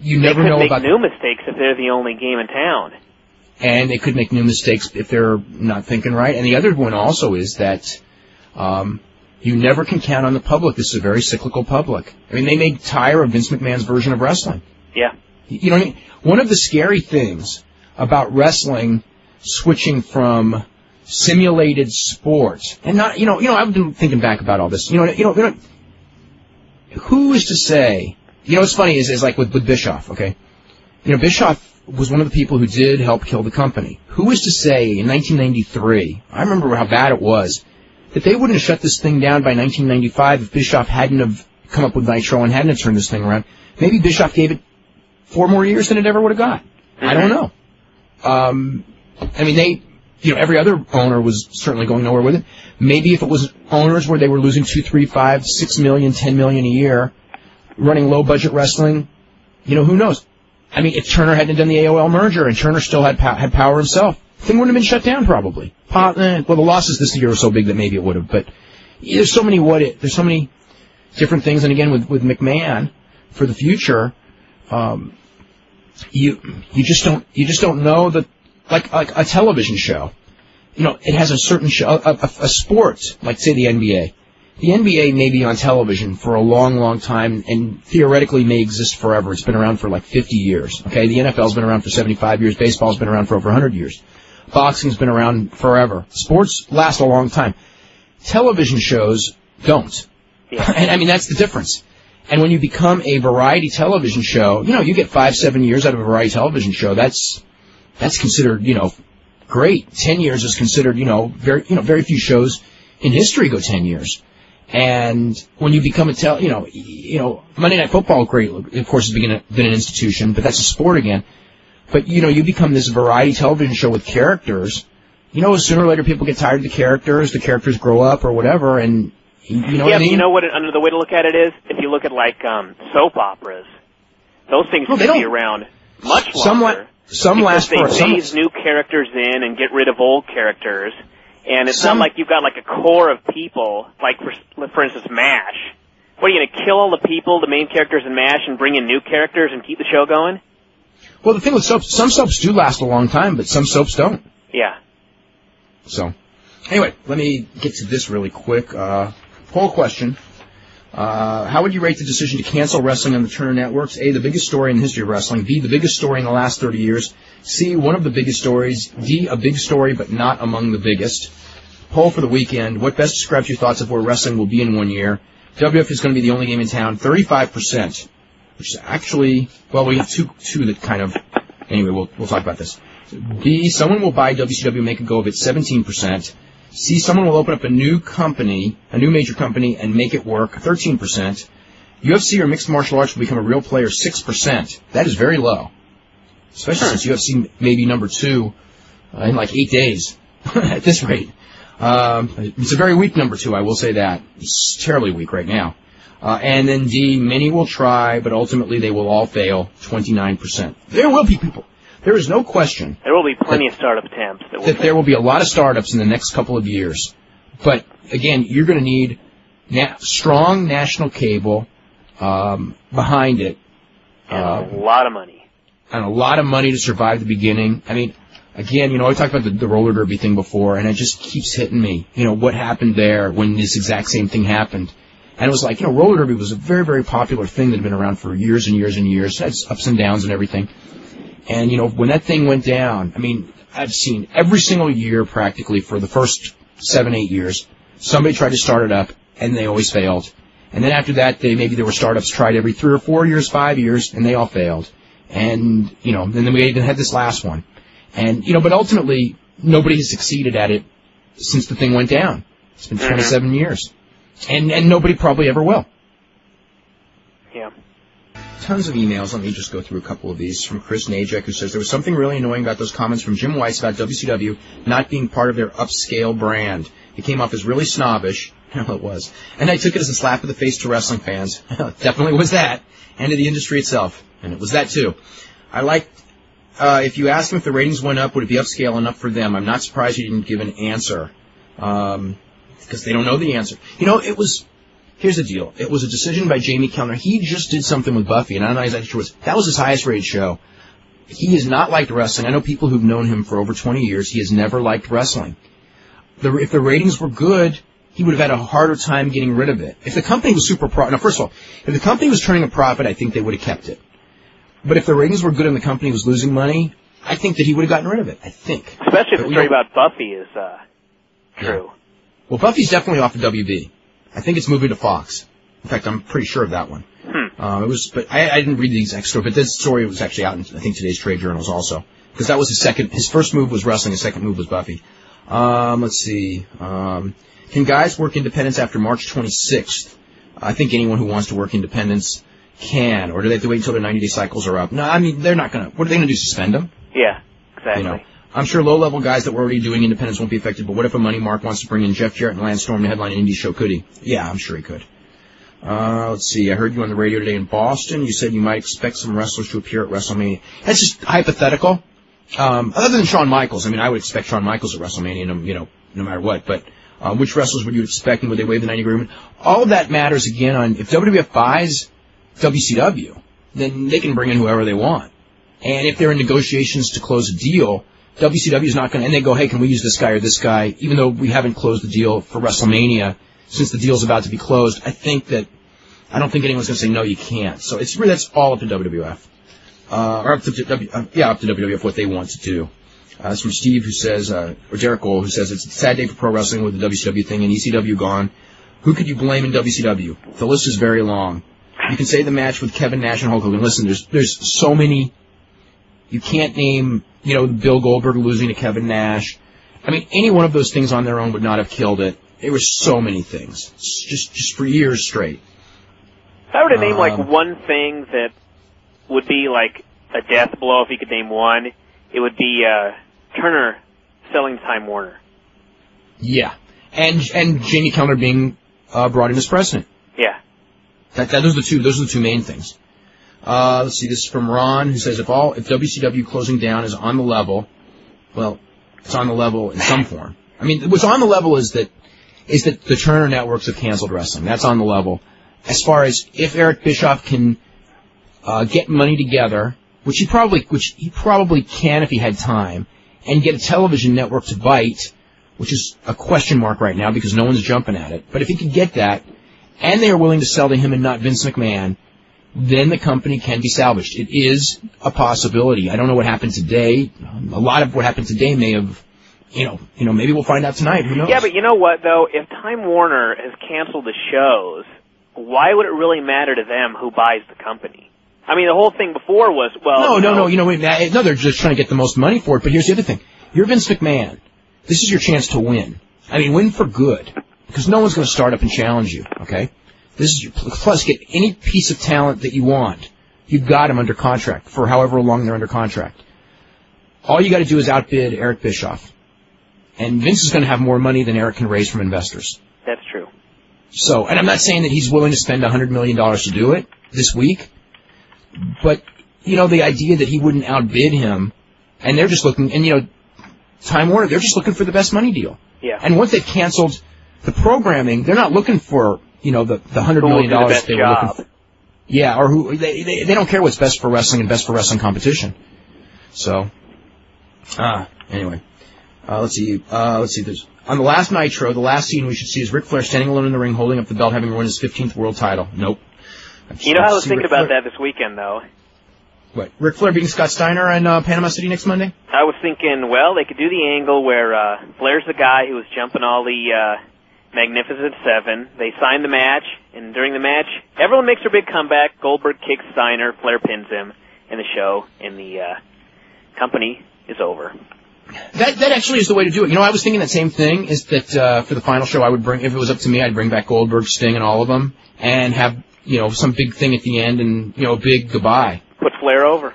you they never could know make about new mistakes if they're the only game in town. and they could make new mistakes if they're not thinking right. And the other one also is that um, you never can count on the public. This is a very cyclical public. I mean, they may tire of Vince McMahon's version of wrestling. Yeah. You know what I mean? One of the scary things about wrestling switching from simulated sports and not, you know, you know, I've been thinking back about all this. You know, you know, you know who is to say? You know, what's funny is, is like with, with Bischoff, okay? You know, Bischoff was one of the people who did help kill the company. Who is to say in 1993, I remember how bad it was, that they wouldn't have shut this thing down by 1995 if Bischoff hadn't have come up with Nitro and hadn't have turned this thing around. Maybe Bischoff gave it four more years than it ever would have got. I don't know. Um, I mean, they, you know, every other owner was certainly going nowhere with it. Maybe if it was owners where they were losing two, three, five, six million, ten million a year, running low budget wrestling, you know, who knows? I mean, if Turner hadn't done the AOL merger and Turner still had had power himself, thing wouldn't have been shut down probably. Eh, well, the losses this year are so big that maybe it would have, but there's so many what it, there's so many different things. And again, with, with McMahon for the future, um, you, you just don't, you just don't know that, like, like a television show, you know, it has a certain show, a, a, a sport, like say the NBA the NBA may be on television for a long, long time and theoretically may exist forever. It's been around for like 50 years. Okay, the NFL's been around for 75 years. Baseball's been around for over 100 years. Boxing's been around forever. Sports last a long time. Television shows don't. Yeah. And I mean, that's the difference. And when you become a variety television show, you know, you get five, seven years out of a variety television show. That's, that's considered, you know, great. Ten years is considered, you know, very, you know, very few shows in history go ten years. And when you become a tel, you know, you know, Monday Night Football, great, of course, has been, a, been an institution, but that's a sport again. But you know, you become this variety television show with characters. You know, sooner or later, people get tired of the characters. The characters grow up or whatever, and you know yeah, what I mean. you know what? Another way to look at it is, if you look at like um, soap operas, those things No, can be around much longer. Some la- some last they for some. new characters in and get rid of old characters, and it's Some- not like you've got like a core of people, like for for instance, M*A*S*H. What are you going to kill all the people, the main characters in M*A*S*H, and bring in new characters and keep the show going? Well, the thing with soaps, some soaps do last a long time, but some soaps don't. Yeah. So, anyway, let me get to this really quick. Uh, poll question. Uh, how would you rate the decision to cancel wrestling on the Turner networks? A, the biggest story in the history of wrestling. B, the biggest story in the last 30 years. C, one of the biggest stories. D, a big story, but not among the biggest. Poll for the weekend. What best describes your thoughts of where wrestling will be in one year? WF is going to be the only game in town. 35%. Which is actually, well, we have two, two that kind of, anyway, we'll, we'll talk about this. B, someone will buy WCW make a go of it, 17%. C, someone will open up a new company, a new major company, and make it work, 13%. UFC or mixed martial arts will become a real player, 6%. That is very low. Especially since UFC may be number two uh, in like eight days at this rate. Um, it's a very weak number two, I will say that. It's terribly weak right now. Uh, and then D, many will try, but ultimately they will all fail, 29%. There will be people. There is no question There will be plenty of startup attempts that will that there will be a lot of startups in the next couple of years. But again, you're going to need na- strong national cable um, behind it and uh, a lot of money. and a lot of money to survive the beginning. I mean, again, you know, I talked about the, the roller derby thing before, and it just keeps hitting me. You know, what happened there when this exact same thing happened? And it was like, you know, roller derby was a very, very popular thing that had been around for years and years and years. It had its ups and downs and everything. And, you know, when that thing went down, I mean, I've seen every single year practically for the first seven, eight years, somebody tried to start it up and they always failed. And then after that, they, maybe there were startups tried every three or four years, five years, and they all failed. And, you know, and then we even had this last one. And, you know, but ultimately, nobody has succeeded at it since the thing went down. It's been mm-hmm. 27 years. And, and nobody probably ever will. Yeah. Tons of emails. Let me just go through a couple of these from Chris Najek, who says there was something really annoying about those comments from Jim Weiss about WCW not being part of their upscale brand. It came off as really snobbish. Well, it was. And I took it as a slap in the face to wrestling fans. Definitely was that. And to the industry itself. And it was that too. I like, uh, if you ask them if the ratings went up, would it be upscale enough for them? I'm not surprised you didn't give an answer. Um, because they don't know the answer. You know, it was, here's the deal. It was a decision by Jamie Kellner. He just did something with Buffy, and I'm not exactly sure was. That was his highest rated show. he has not liked wrestling. I know people who've known him for over 20 years. He has never liked wrestling. The, if the ratings were good, he would have had a harder time getting rid of it. If the company was super pro, now first of all, if the company was turning a profit, I think they would have kept it. But if the ratings were good and the company was losing money, I think that he would have gotten rid of it. I think. Especially if the story about Buffy is uh, true. Well, Buffy's definitely off of WB. I think it's moving to Fox. In fact, I'm pretty sure of that one. Hmm. Uh, it was, but I, I didn't read the exact story, but this story was actually out in, I think, today's trade journals also. Because that was his second, his first move was wrestling, his second move was Buffy. Um, let's see. Um, can guys work independents after March 26th? I think anyone who wants to work independents can, or do they have to wait until their 90 day cycles are up? No, I mean, they're not gonna, what are they gonna do, suspend them? Yeah, exactly. You know, I'm sure low-level guys that were already doing independents won't be affected, but what if a money mark wants to bring in Jeff Jarrett and Lance Storm to headline an indie show? Could he? Yeah, I'm sure he could. Uh, let's see. I heard you on the radio today in Boston. You said you might expect some wrestlers to appear at WrestleMania. That's just hypothetical. Um, other than Shawn Michaels, I mean, I would expect Shawn Michaels at WrestleMania, no, you know, no matter what. But uh, which wrestlers would you expect, and would they waive the 90 agreement? All of that matters again on if WWF buys WCW, then they can bring in whoever they want. And if they're in negotiations to close a deal, WCW is not going to, and they go, hey, can we use this guy or this guy, even though we haven't closed the deal for WrestleMania, since the deal's about to be closed, I think that, I don't think anyone's going to say, no, you can't. So it's really, that's all up to WWF. Uh, or up to, W- uh, yeah, up to WWF what they want to do. Uh, that's from Steve who says, uh, or Derek Gold who says, it's a sad day for pro wrestling with the WCW thing and ECW gone. Who could you blame in WCW? The list is very long. You can say the match with Kevin Nash and Hulk Hogan. Listen, there's, there's so many you can't name, you know, Bill Goldberg losing to Kevin Nash. I mean, any one of those things on their own would not have killed it. There were so many things, just just for years straight. If I were to name like Um, one thing that would be like a death blow, if you could name one, it would be uh, Turner selling Time Warner. Yeah, and and Jamie Kellner being uh, brought in as president. Yeah. That, that those are the two. Those are the two main things. Uh, let's see. This is from Ron, who says if all if WCW closing down is on the level, well, it's on the level in some form. I mean, what's on the level is that is that the Turner networks have canceled wrestling. That's on the level. As far as if Eric Bischoff can uh, get money together, which he probably which he probably can if he had time, and get a television network to bite, which is a question mark right now because no one's jumping at it. But if he could get that, and they are willing to sell to him and not Vince McMahon, then the company can be salvaged. It is a possibility. I don't know what happened today. Um, a lot of what happened today may have, you know, you know, maybe we'll find out tonight. Who knows? Yeah, but you know what though? If Time Warner has canceled the shows, why would it really matter to them who buys the company? I mean, the whole thing before was well. no, no, no. You know, wait, no, they're just trying to get the most money for it. But here's the other thing: you're Vince McMahon. This is your chance to win. I mean, win for good, because no one's going to start up and challenge you. Okay, this is your plus get any piece of talent that you want. You've got them under contract for however long they're under contract. All you got to do is outbid Eric Bischoff, and Vince is going to have more money than Eric can raise from investors. That's true. So, and I'm not saying that he's willing to spend $100 million to do it this week, but, you know, the idea that he wouldn't outbid him, and they're just looking, and, you know, Time Warner, they're just looking for the best money deal. Yeah. And once they've canceled the programming, they're not looking for, you know, the, the $100 Who will million do the they were looking for. Yeah, or who, they, they, they don't care what's best for wrestling and best for wrestling competition. So, ah, anyway. Uh, let's see. Uh, let's see. There's on the last Nitro. The last scene we should see is Ric Flair standing alone in the ring, holding up the belt, having won his 15th world title. Nope. You know, I was thinking Ric about Flair- that this weekend though. What? Ric Flair beating Scott Steiner in uh, Panama City next Monday? I was thinking, well, they could do the angle where uh, Flair's the guy who was jumping all the uh, Magnificent Seven. They signed the match, and during the match, everyone makes their big comeback. Goldberg kicks Steiner, Flair pins him, and the show and the uh, company is over. That that actually is the way to do it. You know, I was thinking that same thing. Is that uh, for the final show, I would bring if it was up to me, I'd bring back Goldberg, Sting, and all of them, and have you know some big thing at the end, and you know a big goodbye. Put Flair over.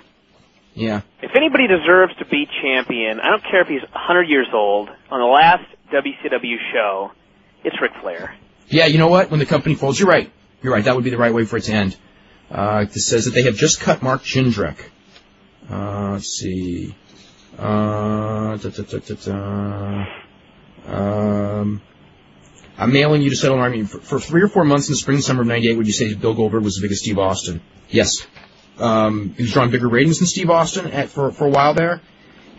Yeah. If anybody deserves to be champion, I don't care if he's 100 years old, on the last WCW show, it's Ric Flair. Yeah, you know what? When the company folds, you're right. You're right. That would be the right way for it to end. Uh, this says that they have just cut Mark Jindrak. Uh, let's see. Uh, da, da, da. Um, I'm mailing you to settle an argument. For, for three or four months in the spring, summer of 98, would you say Bill Goldberg was the biggest Steve Austin? Yes. um, he was drawing bigger ratings than Steve Austin at, for for a while there,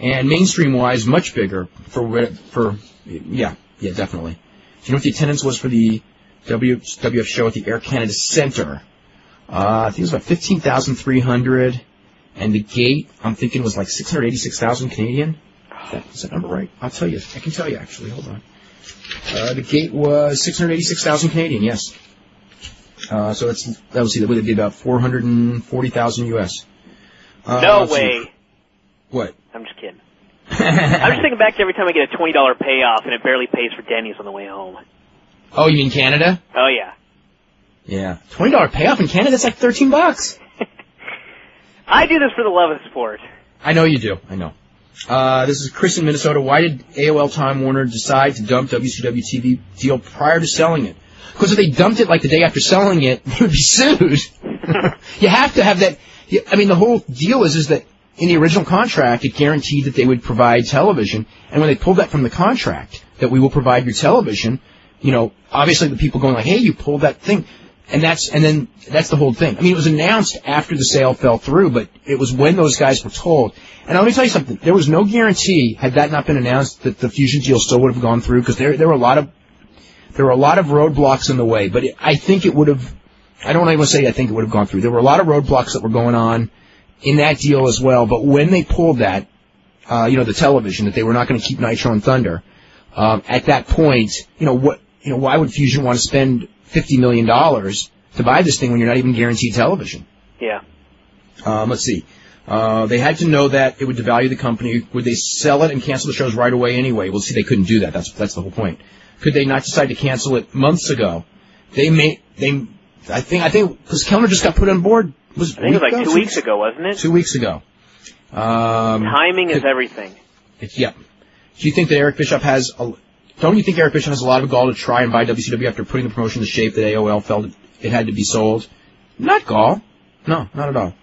and mainstream wise, much bigger for for yeah yeah definitely. Do you know what the attendance was for the WWF show at the Air Canada Center? Uh, I think it was about fifteen thousand three hundred, and the gate I'm thinking was like six hundred eighty six thousand Canadian. Is that, is that number right? I'll tell you. I can tell you actually. Hold on. Uh, the gate was 686,000 Canadian, yes. Uh, so that's, that would see, that would be about 440,000 US. Uh, no let's see. way. What? I'm just kidding. I'm just thinking back to every time I get a twenty dollar payoff and it barely pays for Denny's on the way home. oh, you mean Canada? Oh yeah. Yeah. $20 payoff in Canada, that's like 13 bucks. I do this for the love of the sport. I know you do. I know. Uh, this is Chris in Minnesota. Why did AOL Time Warner decide to dump WCW TV deal prior to selling it? Because if they dumped it like the day after selling it, they would be sued. you have to have that. I mean, the whole deal is is that in the original contract, it guaranteed that they would provide television, and when they pulled that from the contract, that we will provide your television, you know, obviously the people going like, hey, you pulled that thing. And that's, and then that's the whole thing. I mean, it was announced after the sale fell through, but it was when those guys were told. And let me tell you something. There was no guarantee, had that not been announced, that the Fusient deal still would have gone through, because there, there were a lot of, there were a lot of roadblocks in the way, but it, I think it would have, I don't even say I think it would have gone through. There were a lot of roadblocks that were going on in that deal as well, but when they pulled that, uh, you know, the television, that they were not going to keep Nitro and Thunder, um, at that point, you know, what, you know, why would Fusient want to spend $50 million to buy this thing when you're not even guaranteed television? Yeah. Um, let's see. Uh, they had to know that it would devalue the company. Would they sell it and cancel the shows right away anyway? Well, see, they couldn't do that. That's that's the whole point. Could they not decide to cancel it months ago? They may. They. I think. I think because Kellner just got put on board. Was I think it was like two weeks ago, wasn't it? Two weeks ago. Um, Timing is could- everything. it's, yeah. Do you think that Eric Bischoff has? A, don't you think Eric Bischoff has a lot of gall to try and buy WCW after putting the promotion in the shape that AOL felt it had to be sold? Not gall. No, not at all.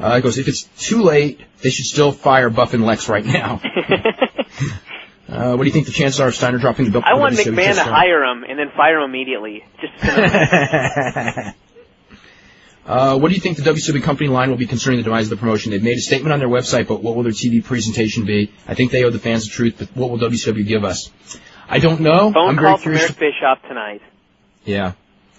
Uh, it goes, if it's too late, they should still fire Buff and Lex right now. Uh, what do you think the chances are of Steiner dropping the belt? I want McMahon to hire him and then fire him immediately. Just uh, what do you think the WCW company line will be concerning the demise of the promotion? They've made a statement on their website, but what will their TV presentation be? I think they owe the fans the truth, but what will WCW give us? I don't know. phone I'm call from. Eric Bischoff tonight. Yeah.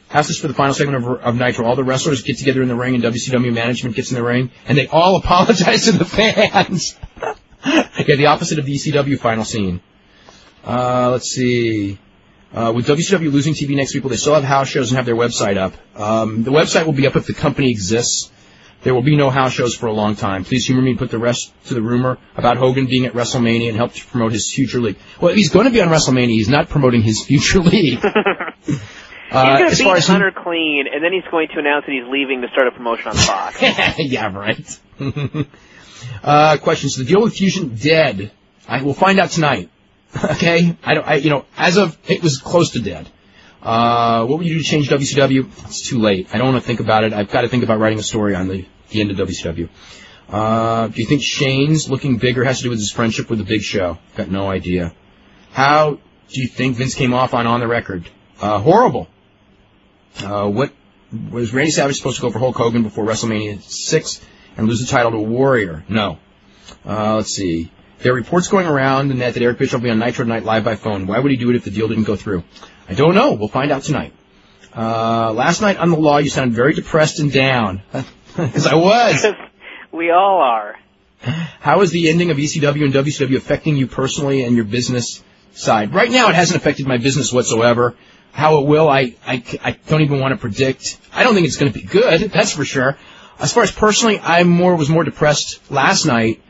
How's this for the final segment of, of Nitro? All the wrestlers get together in the ring, and WCW management gets in the ring, and they all apologize to the fans. yeah, the opposite of the ECW final scene. Uh, let's see. Uh, with WCW losing TV next week, will they still have house shows and have their website up? Um, the website will be up if the company exists. There will be no house shows for a long time. Please humor me and put the rest to the rumor about Hogan being at WrestleMania and help to promote his future league. Well, he's going to be on WrestleMania, he's not promoting his future league. Uh, he's going to far beat as he- Hunter clean, and then he's going to announce that he's leaving to start a promotion on Fox. yeah, right. uh, questions. The deal with Fusient dead. I will find out tonight. Okay. I don't. I you know as of it was close to dead. Uh, what would you do to change WCW? It's too late. I don't want to think about it. I've got to think about writing a story on the, the end of WCW. Uh, do you think Shane's looking bigger has to do with his friendship with the Big Show? Got no idea. How do you think Vince came off on on the record? Uh, horrible. Uh, what was Randy Savage supposed to go for Hulk Hogan before WrestleMania 6 and lose the title to Warrior? No. Uh, let's see. There are reports going around the net that Eric Bischoff will be on Nitro Night live by phone. Why would he do it if the deal didn't go through? I don't know. We'll find out tonight. Uh, last night on the law, you sounded very depressed and down. Because I was. we all are. How is the ending of ECW and WCW affecting you personally and your business side? Right now, it hasn't affected my business whatsoever. How it will, I, I, I don't even want to predict. I don't think it's going to be good, that's for sure. As far as personally, I more was more depressed last night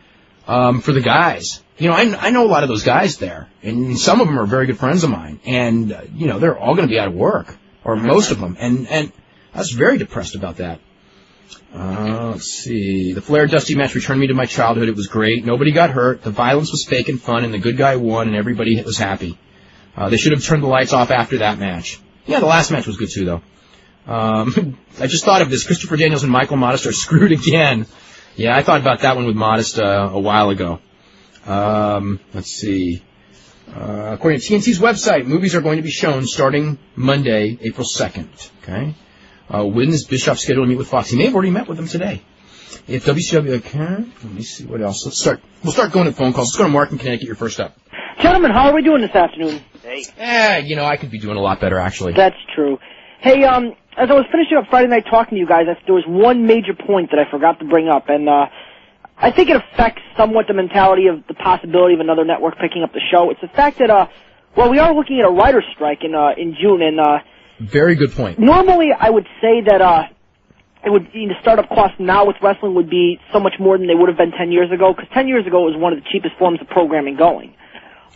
um, for the guys. You know, I, I know a lot of those guys there, and some of them are very good friends of mine, and uh, you know they're all going to be out of work, or most of them, and and I was very depressed about that. Uh, let's see. The Flair Dusty match returned me to my childhood. It was great. Nobody got hurt. The violence was fake and fun, and the good guy won, and everybody was happy. Uh, they should have turned the lights off after that match. Yeah, the last match was good too, though. Um, I just thought of this. Christopher Daniels and Michael Modest are screwed again. Yeah, I thought about that one with Modest uh, a while ago. Um, let's see. Uh, according to TNT's website, movies are going to be shown starting Monday, April 2nd. Okay. Uh, when is Bischoff scheduled to meet with Fox? He may have already met with them today. If WCW, okay, let me see what else. Let's start. We'll start going to phone calls. Let's go to Mark in Connecticut. You're first up. Gentlemen, how are we doing this afternoon? Hey. Eh, you know, I could be doing a lot better actually. That's true. Hey, um, as I was finishing up Friday night talking to you guys, I, there was one major point that I forgot to bring up, and uh, I think it affects somewhat the mentality of the possibility of another network picking up the show. It's the fact that, uh, well, we are looking at a writer's strike in uh, in June, and uh, Very good point. normally I would say that uh, it would you know, startup costs now with wrestling would be so much more than they would have been ten years ago, because ten years ago it was one of the cheapest forms of programming going.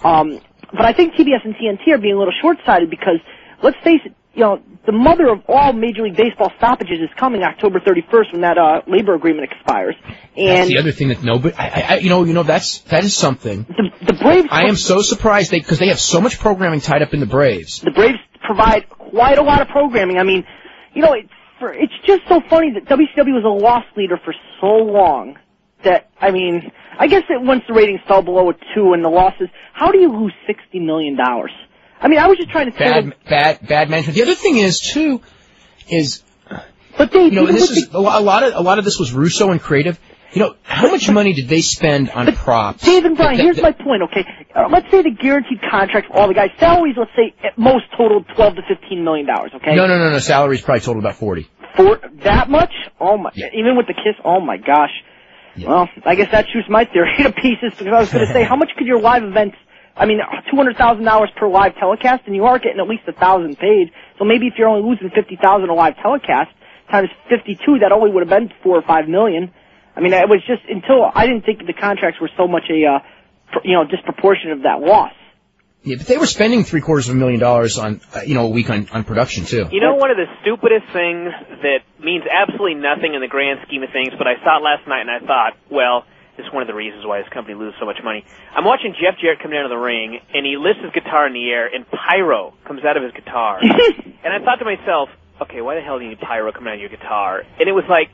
Um, but I think TBS and TNT are being a little short-sighted because, let's face it, you know, the mother of all Major League Baseball stoppages is coming October 31st when that uh, labor agreement expires. That's And the other thing that nobody, I, I, you know, you know, that's that is something. the, the Braves, I am so surprised they because they have so much programming tied up in the Braves. the Braves provide quite a lot of programming. I mean, you know, it's for, it's just so funny that WCW was a loss leader for so long that I mean, I guess that once the ratings fell below a two and the losses, how do you lose sixty million dollars? I mean, I was just trying to say, Bad, bad, bad management. The other thing is too, is but Dave, you know, this is a lo- a lot of a lot of this was Russo and creative. You know, how much money did they spend on But props? Dave and Brian, That- here's my point, okay? Uh, let's say the guaranteed contract for all the guys' salaries, let's say at most totaled 12 to 15 million dollars, okay? No, no, no, no. Salaries probably total about forty. For that much? Oh my, Yeah. even with the kiss, oh my gosh. Yeah. Well, I guess that shoots my theory to pieces because I was going to say, how much could your live events, I mean, $200,000 per live telecast and you are getting at least a thousand paid. So maybe if you're only losing 50,000 a live telecast times 52, that only would have been four or five million. I mean, it was just until I didn't think the contracts were so much a, uh, you know, disproportionate of that loss. Yeah, but they were spending three quarters of a million dollars on, uh, you know, a week on, on production too. You know, one of the stupidest things that means absolutely nothing in the grand scheme of things, but I saw it last night and I thought, well, this is one of the reasons why this company loses so much money. I'm watching Jeff Jarrett come down to the ring, and he lifts his guitar in the air, and pyro comes out of his guitar. and I thought to myself, okay, why the hell do you need pyro coming out of your guitar? And it was like,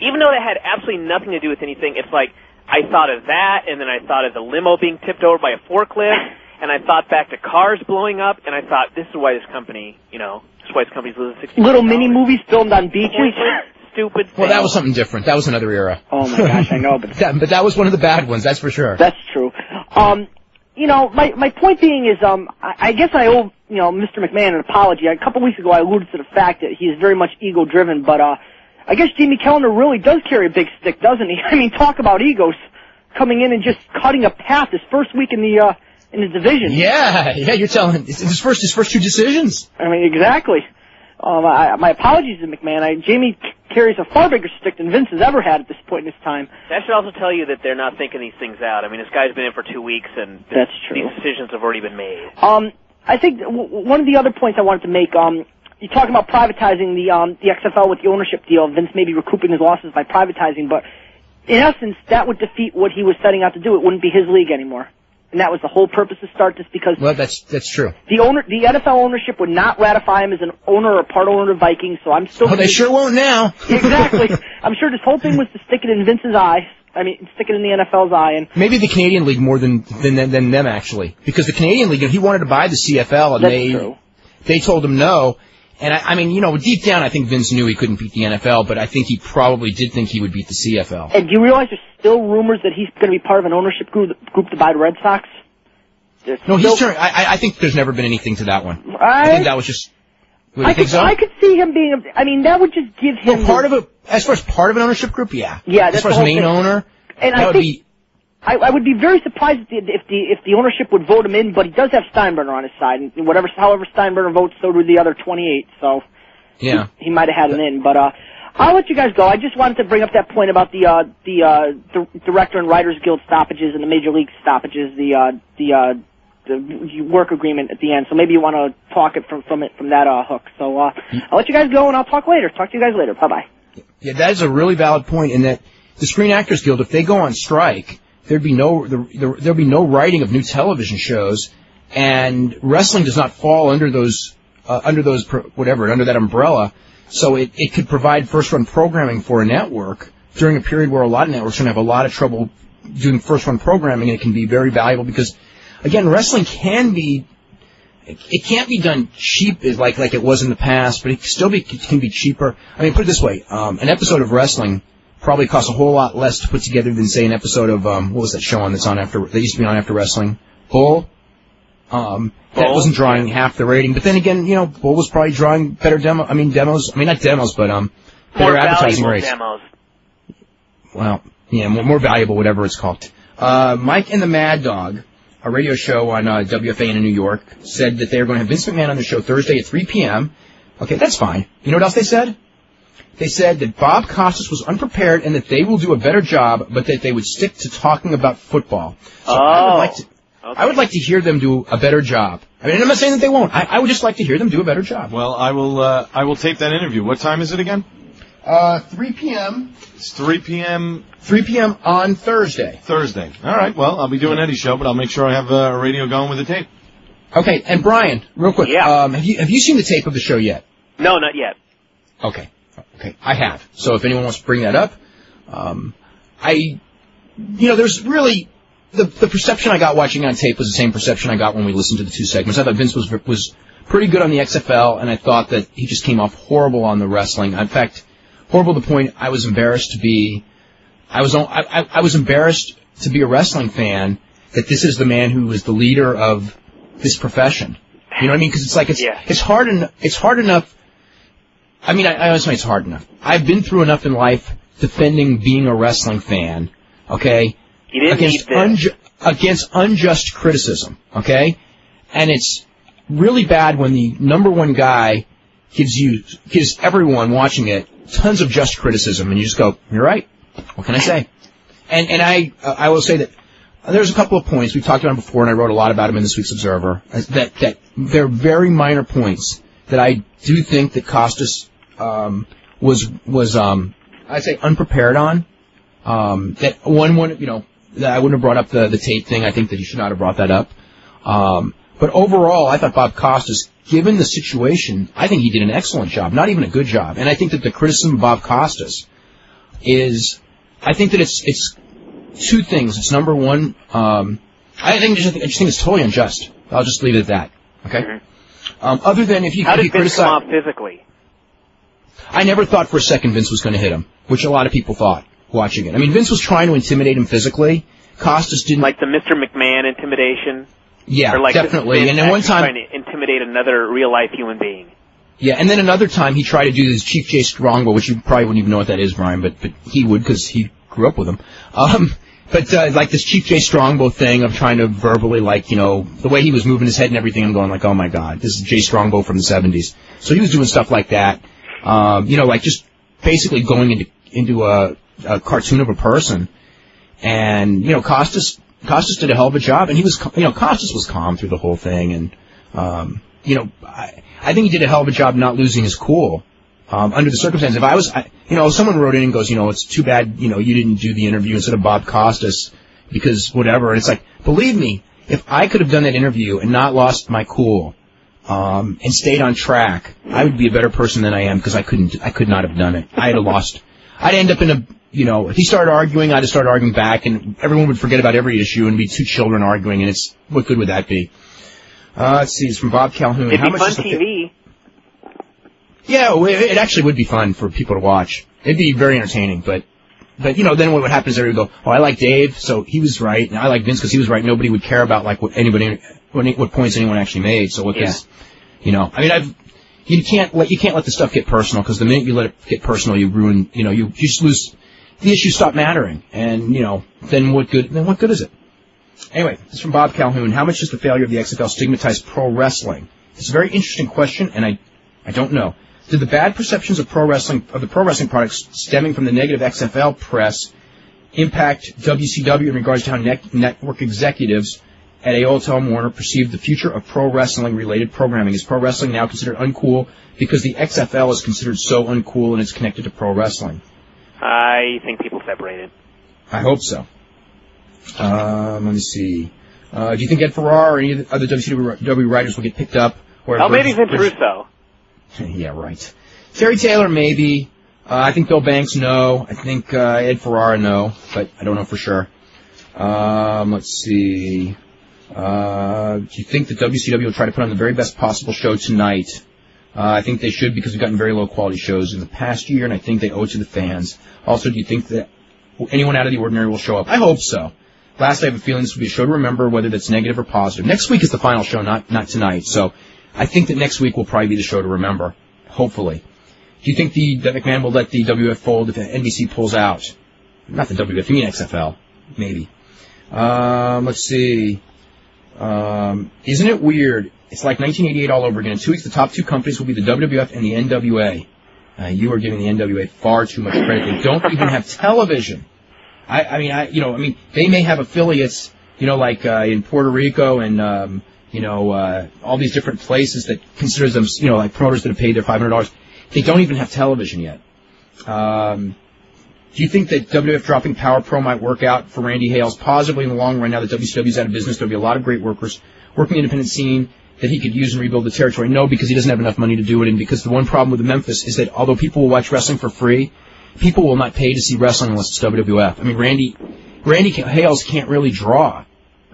even though that had absolutely nothing to do with anything, it's like, I thought of that, and then I thought of the limo being tipped over by a forklift, and I thought back to cars blowing up, and I thought, this is why this company, you know, this is why this company's losing 60 Little mini movies filmed on beaches. Stupid Well, that was something different. That was another era. Oh my gosh, I know, but That, but that was one of the bad ones. That's for sure. That's true. Um, you know, my my point being is, um, I, I guess I owe you know Mr. McMahon an apology. A couple weeks ago, I alluded to the fact that he is very much ego driven, but uh, I guess Jimmy Kellner really does carry a big stick, doesn't he? I mean, talk about egos coming in and just cutting a path his first week in the uh, in the division. yeah, yeah. You're telling his first his first two decisions. I mean, exactly. Um, I, my apologies to McMahon. I, Jamie carries a far bigger stick than Vince has ever had at this point in his time. That should also tell you that they're not thinking these things out. I mean, this guy's been in for two weeks, and th- That's true. these decisions have already been made. Um, I think one of the other points I wanted to make, um, you talking about privatizing the um, the XFL with the ownership deal. Vince maybe recouping his losses by privatizing, but in essence, that would defeat what he was setting out to do. It wouldn't be his league anymore, and that was the whole purpose to start this because Well, that's that's true. the owner, the NFL ownership would not ratify him as an owner or part owner of Vikings. So I'm still Oh, they sure won't now. exactly. I'm sure this whole thing was to stick it in Vince's eye. I mean, stick it in the NFL's eye, and Maybe the Canadian League more than than than, than them actually, because the Canadian League, he wanted to buy the CFL, and that's they true. they told him no. And I, I mean, you know, deep down, I think Vince knew he couldn't beat the NFL, but I think he probably did think he would beat the CFL. And do you realize there's still rumors that he's going to be part of an ownership group, group to buy the Red Sox? There's No, he's turning. I, I- think there's never been anything to that one. I I, think that was just. You I think could, so? I could see him being. A, I mean, that would just give him Well, part of a as far as part of an ownership group, yeah. Yeah, as that's far as main thing. owner, And that I would think be. I, I would be very surprised if the, if the if the ownership would vote him in, but he does have Steinbrenner on his side, and whatever, however Steinbrenner votes, so do the other 28. So Yeah. he might have had an in, but uh, I'll let you guys go. I just wanted to bring up that point about the uh, the uh, the director and writers guild stoppages and the major league stoppages, the uh, the uh, the work agreement at the end. So maybe you want to talk it from from it from that uh, hook. So uh, I'll let you guys go, and I'll talk later. Talk to you guys later. Bye bye. Yeah, that is a really valid point in that the Screen Actors Guild, if they go on strike, there'd be no there, there, there'd be no writing of new television shows, and wrestling does not fall under those uh, under those whatever under that umbrella. So it, it could provide first run programming for a network during a period where a lot of networks are going to have a lot of trouble doing first run programming, and it can be very valuable because again, wrestling can be it, it can't be done cheap like like it was in the past, but it can still be it can be cheaper. I mean, put it this way: um, an episode of wrestling probably costs a whole lot less to put together than say an episode of um, what was that show on that's on after that used to be on after wrestling Bull. Um, that wasn't drawing half the rating, but then again, you know, Bull was probably drawing better demo. I mean, demos. I mean, not demos, but um, better More advertising rates. demos. Well, yeah, more, more valuable, whatever it's called. Uh, Mike and the Mad Dog, a radio show on uh, WFAN in New York, said that they are going to have Vince McMahon on the show Thursday at 3 p.m. Okay, that's fine. You know what else they said? They said that Bob Costas was unprepared and that they will do a better job, but that they would stick to talking about football. So I would Oh. like to, Okay. I would like to hear them do a better job. I mean, I'm not saying that they won't. I, I would just like to hear them do a better job. Well, I will. Uh, I will tape that interview. What time is it again? Uh, 3 p.m. It's 3 p.m. 3 p.m. on Thursday. Thursday. All right. Well, I'll be doing Eddie's show, but I'll make sure I have uh, a radio going with the tape. Okay, and Brian, real quick, Yeah. um, have you have you seen the tape of the show yet? No, not yet. Okay, okay, I have. So if anyone wants to bring that up, um, I, you know, there's really the the perception I got watching on tape was the same perception I got when we listened to the two segments. I thought Vince was was pretty good on the XFL, and I thought that he just came off horrible on the wrestling. In fact, horrible to the point I was embarrassed to be. I was I, I, I was embarrassed to be a wrestling fan that this is the man who was the leader of this profession. You know what I mean? Because it's like it's Yeah. it's hard en- it's hard enough. I mean, I, I always say it's hard enough. I've been through enough in life defending being a wrestling fan. Okay, against unju- against unjust criticism. Okay, and it's really bad when the number one guy gives you gives everyone watching it tons of just criticism, and you just go, "You're right." What can I say? And and I uh, I will say that there's a couple of points we've talked about before, and I wrote a lot about them in this week's Observer. uh, That that they're very minor points that I do think that Costas um, was was um, I'd say unprepared on. Um, that one one you know that I wouldn't have brought up the the tape thing. I think that he should not have brought that up. Um, but overall, I thought Bob Costas, given the situation, I think he did an excellent job, not even a good job. And I think that the criticism of Bob Costas is, I think that it's it's two things. It's number one, um, I think I just, think it's totally unjust. I'll just leave it at that. Okay. Um, other than if you, How if you did Vince come criticize, physically? I never thought for a second Vince was going to hit him, which a lot of people thought watching it. I mean, Vince was trying to intimidate him physically. Costas didn't. Like the Mr. McMahon intimidation? yeah, like definitely. And then one time, trying to intimidate another real life human being. Yeah, and then another time he tried to do this Chief Jay Strongbow, which you probably wouldn't even know what that is, Brian, but but he would because he grew up with him. Um, but uh, like this Chief Jay Strongbow thing of trying to verbally, like you know, the way he was moving his head and everything, I'm going like, oh my god, this is Jay Strongbow from the '70s. So he was doing stuff like that. Um, you know, like just basically going into into a, a cartoon of a person. And you know, Costas Costas did a hell of a job, and he was you know Costas was calm through the whole thing, and um, you know, I, I think he did a hell of a job not losing his cool um, under the circumstances. If I was, I, you know, if someone wrote in and goes, you know, it's too bad, you know, you didn't do the interview instead of Bob Costas because whatever. And it's like, believe me, if I could have done that interview and not lost my cool um, and stayed on track, I would be a better person than I am because I couldn't, I could not have done it. I'd have lost. I'd end up in a, you know, if he started arguing, I'd have started arguing back, and everyone would forget about every issue and be two children arguing, and it's what good would that be? Uh, let's see, it's from Bob Calhoun. It'd How be much fun TV. yeah, it actually would be fun for people to watch. It'd be very entertaining, but, but you know, then what would happen is everybody would go, oh, I like Dave, so he was right, and I like Vince because he was right. Nobody would care about like what anybody, what, what points anyone actually made. So what Yeah. this, you know, I mean, I've, you can't let you can't let the stuff get personal because the minute you let it get personal, you ruin, you know, you, you just lose, the issues stop mattering, and you know, then what good, then what good is it? Anyway, this is from Bob Calhoun. How much does the failure of the XFL stigmatize pro wrestling? It's a very interesting question, and I, I don't know. Did the bad perceptions of pro wrestling of the pro wrestling products stemming from the negative XFL press impact WCW in regards to how net, network executives at AOL Time Warner perceive the future of pro wrestling related programming? Is pro wrestling now considered uncool because the XFL is considered so uncool and it's connected to pro wrestling? I think people separated. I hope so. Um, let me see. Uh, do you think Ed Ferrara or any of the other WCW writers will get picked up? Or Oh, maybe Vince Russo. yeah, right. Terry Taylor, maybe. Uh, I think Bill Banks, no. I think uh, Ed Ferrara, no. But I don't know for sure. Um, let's see. Uh, do you think that WCW will try to put on the very best possible show tonight? Uh, I think they should because we've gotten very low quality shows in the past year, and I think they owe it to the fans. Also, do you think that anyone out of the ordinary will show up? I hope so. Last, I have a feeling this will be a show to remember, whether that's negative or positive. Next week is the final show, not not tonight. So, I think that next week will probably be the show to remember. Hopefully. Do you think the that McMahon will let the WF fold if NBC pulls out? Not the WF, you mean XFL, maybe. Um, let's see. Um, isn't it weird? It's like 1988 all over again. In two weeks, the top two companies will be the WWF and the NWA. Uh, you are giving the NWA far too much credit. They don't even have television. I, I mean, I, you know, I mean, they may have affiliates, you know, like uh, in Puerto Rico and, um, you know, uh, all these different places that considers them, you know, like promoters that have paid their $500. They don't even have television yet. Um, do you think that WWF dropping Power Pro might work out for Randy Hales positively in the long run now that WCW's out of business? There'll be a lot of great workers working the independent scene that he could use and rebuild the territory. No, because he doesn't have enough money to do it, and because the one problem with Memphis is that although people will watch wrestling for free, people will not pay to see wrestling unless it's WWF. I mean, Randy, Randy Hales can't really draw.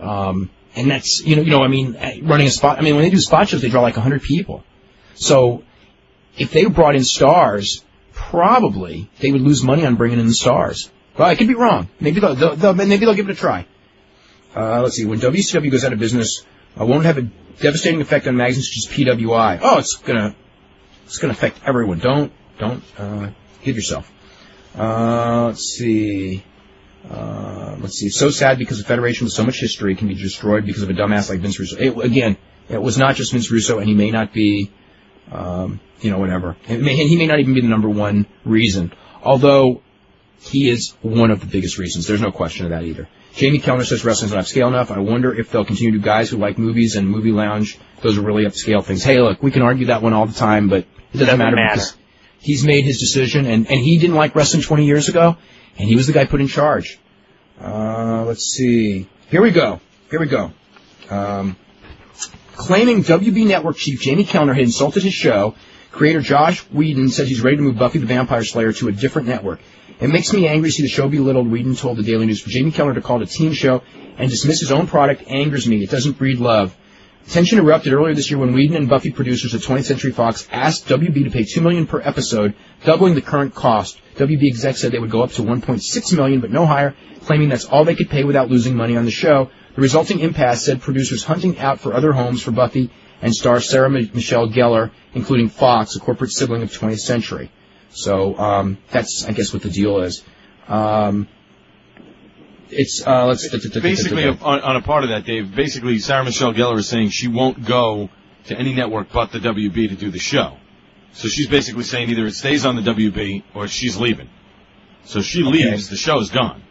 Um, and that's, you know, you know, I mean, running a spot, I mean, when they do spot shows, they draw like 100 people. So, if they brought in stars, probably they would lose money on bringing in the stars. Well, I could be wrong. Maybe they'll, they'll, they'll maybe they'll give it a try. Uh, let's see. When WCW goes out of business, uh, won't have a devastating effect on magazines such as PWI. Oh, it's gonna, it's gonna affect everyone. Don't, don't, uh, yourself. Uh, let's see. Uh, let's see. It's so sad because the Federation with so much history can be destroyed because of a dumbass like Vince Russo. It, again, it was not just Vince Russo, and he may not be, um, you know, whatever. May, he may not even be the number one reason. Although, he is one of the biggest reasons. There's no question of that either. Jamie Kellner says wrestling's not upscale enough. I wonder if they'll continue to guys who like movies and movie lounge. Those are really upscale things. Hey, look, we can argue that one all the time, but it doesn't, Doesn't matter, matter. because he's made his decision, and, and he didn't like wrestling 20 years ago, and he was the guy put in charge. Uh, let's see. Here we go. Here we go. Um, claiming WB Network chief Jamie Kellner had insulted his show, creator Joss Whedon says he's ready to move Buffy the Vampire Slayer to a different network. It makes me angry to see the show belittled, Whedon told the Daily News. For Jamie Kellner to call it a team show and dismiss his own product angers me. It doesn't breed love. Tension erupted earlier this year when Whedon and Buffy producers at 20th Century Fox asked WB to pay 2 million per episode, doubling the current cost. WB execs said they would go up to 1.6 million, but no higher, claiming that's all they could pay without losing money on the show. The resulting impasse said producers hunting out for other homes for Buffy and star Sarah Mi- Michelle Gellar, including Fox, a corporate sibling of 20th Century. So um, that's, I guess, what the deal is. Um, it's uh, let's Basically, on, on a part of that, Dave, basically, Sarah Michelle Gellar is saying she won't go to any network but the WB to do the show. So she's basically saying either it stays on the WB or she's leaving. So she leaves, the show is gone.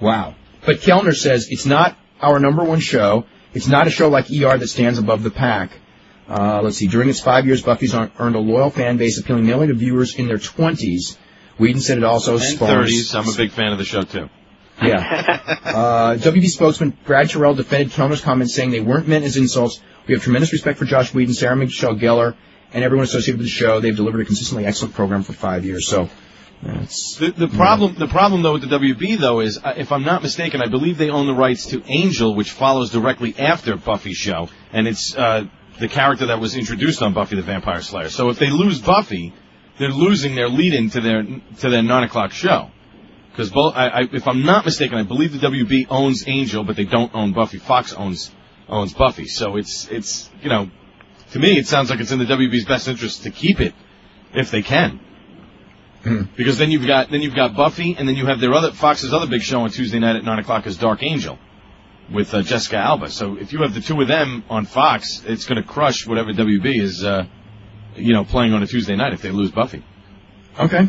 Wow. But Kellner says it's not our number one show. It's not a show like ER that stands above the pack. Uh, let's see. During its five years, Buffy's earned earned a loyal fan base, appealing mainly to viewers in their 20s. Whedon said it also And spawns. 30s, I'm a big fan of the show too. Yeah. Uh, WB spokesman Brad Turell defended Kellner's comments, saying they weren't meant as insults. We have tremendous respect for Joss Whedon, Sarah Michelle Gellar, and everyone associated with the show. They've delivered a consistently excellent program for five years. So, The, the problem, the problem though with the WB though is, uh, if I'm not mistaken, I believe they own the rights to Angel, which follows directly after Buffy's show, and it's uh, the character that was introduced on Buffy the Vampire Slayer. So if they lose Buffy, they're losing their lead-in to their to their nine o'clock show. Because both, I, I, if I'm not mistaken, I believe the WB owns Angel, but they don't own Buffy. Fox owns owns Buffy. So it's it's you know, to me, it sounds like it's in the WB's best interest to keep it if they can. Because then you've got then you've got Buffy, and then you have their other Fox's other big show on Tuesday night at nine o'clock is Dark Angel, with uh, Jessica Alba. So if you have the two of them on Fox, it's going to crush whatever WB is, uh, you know, playing on a Tuesday night if they lose Buffy. Okay.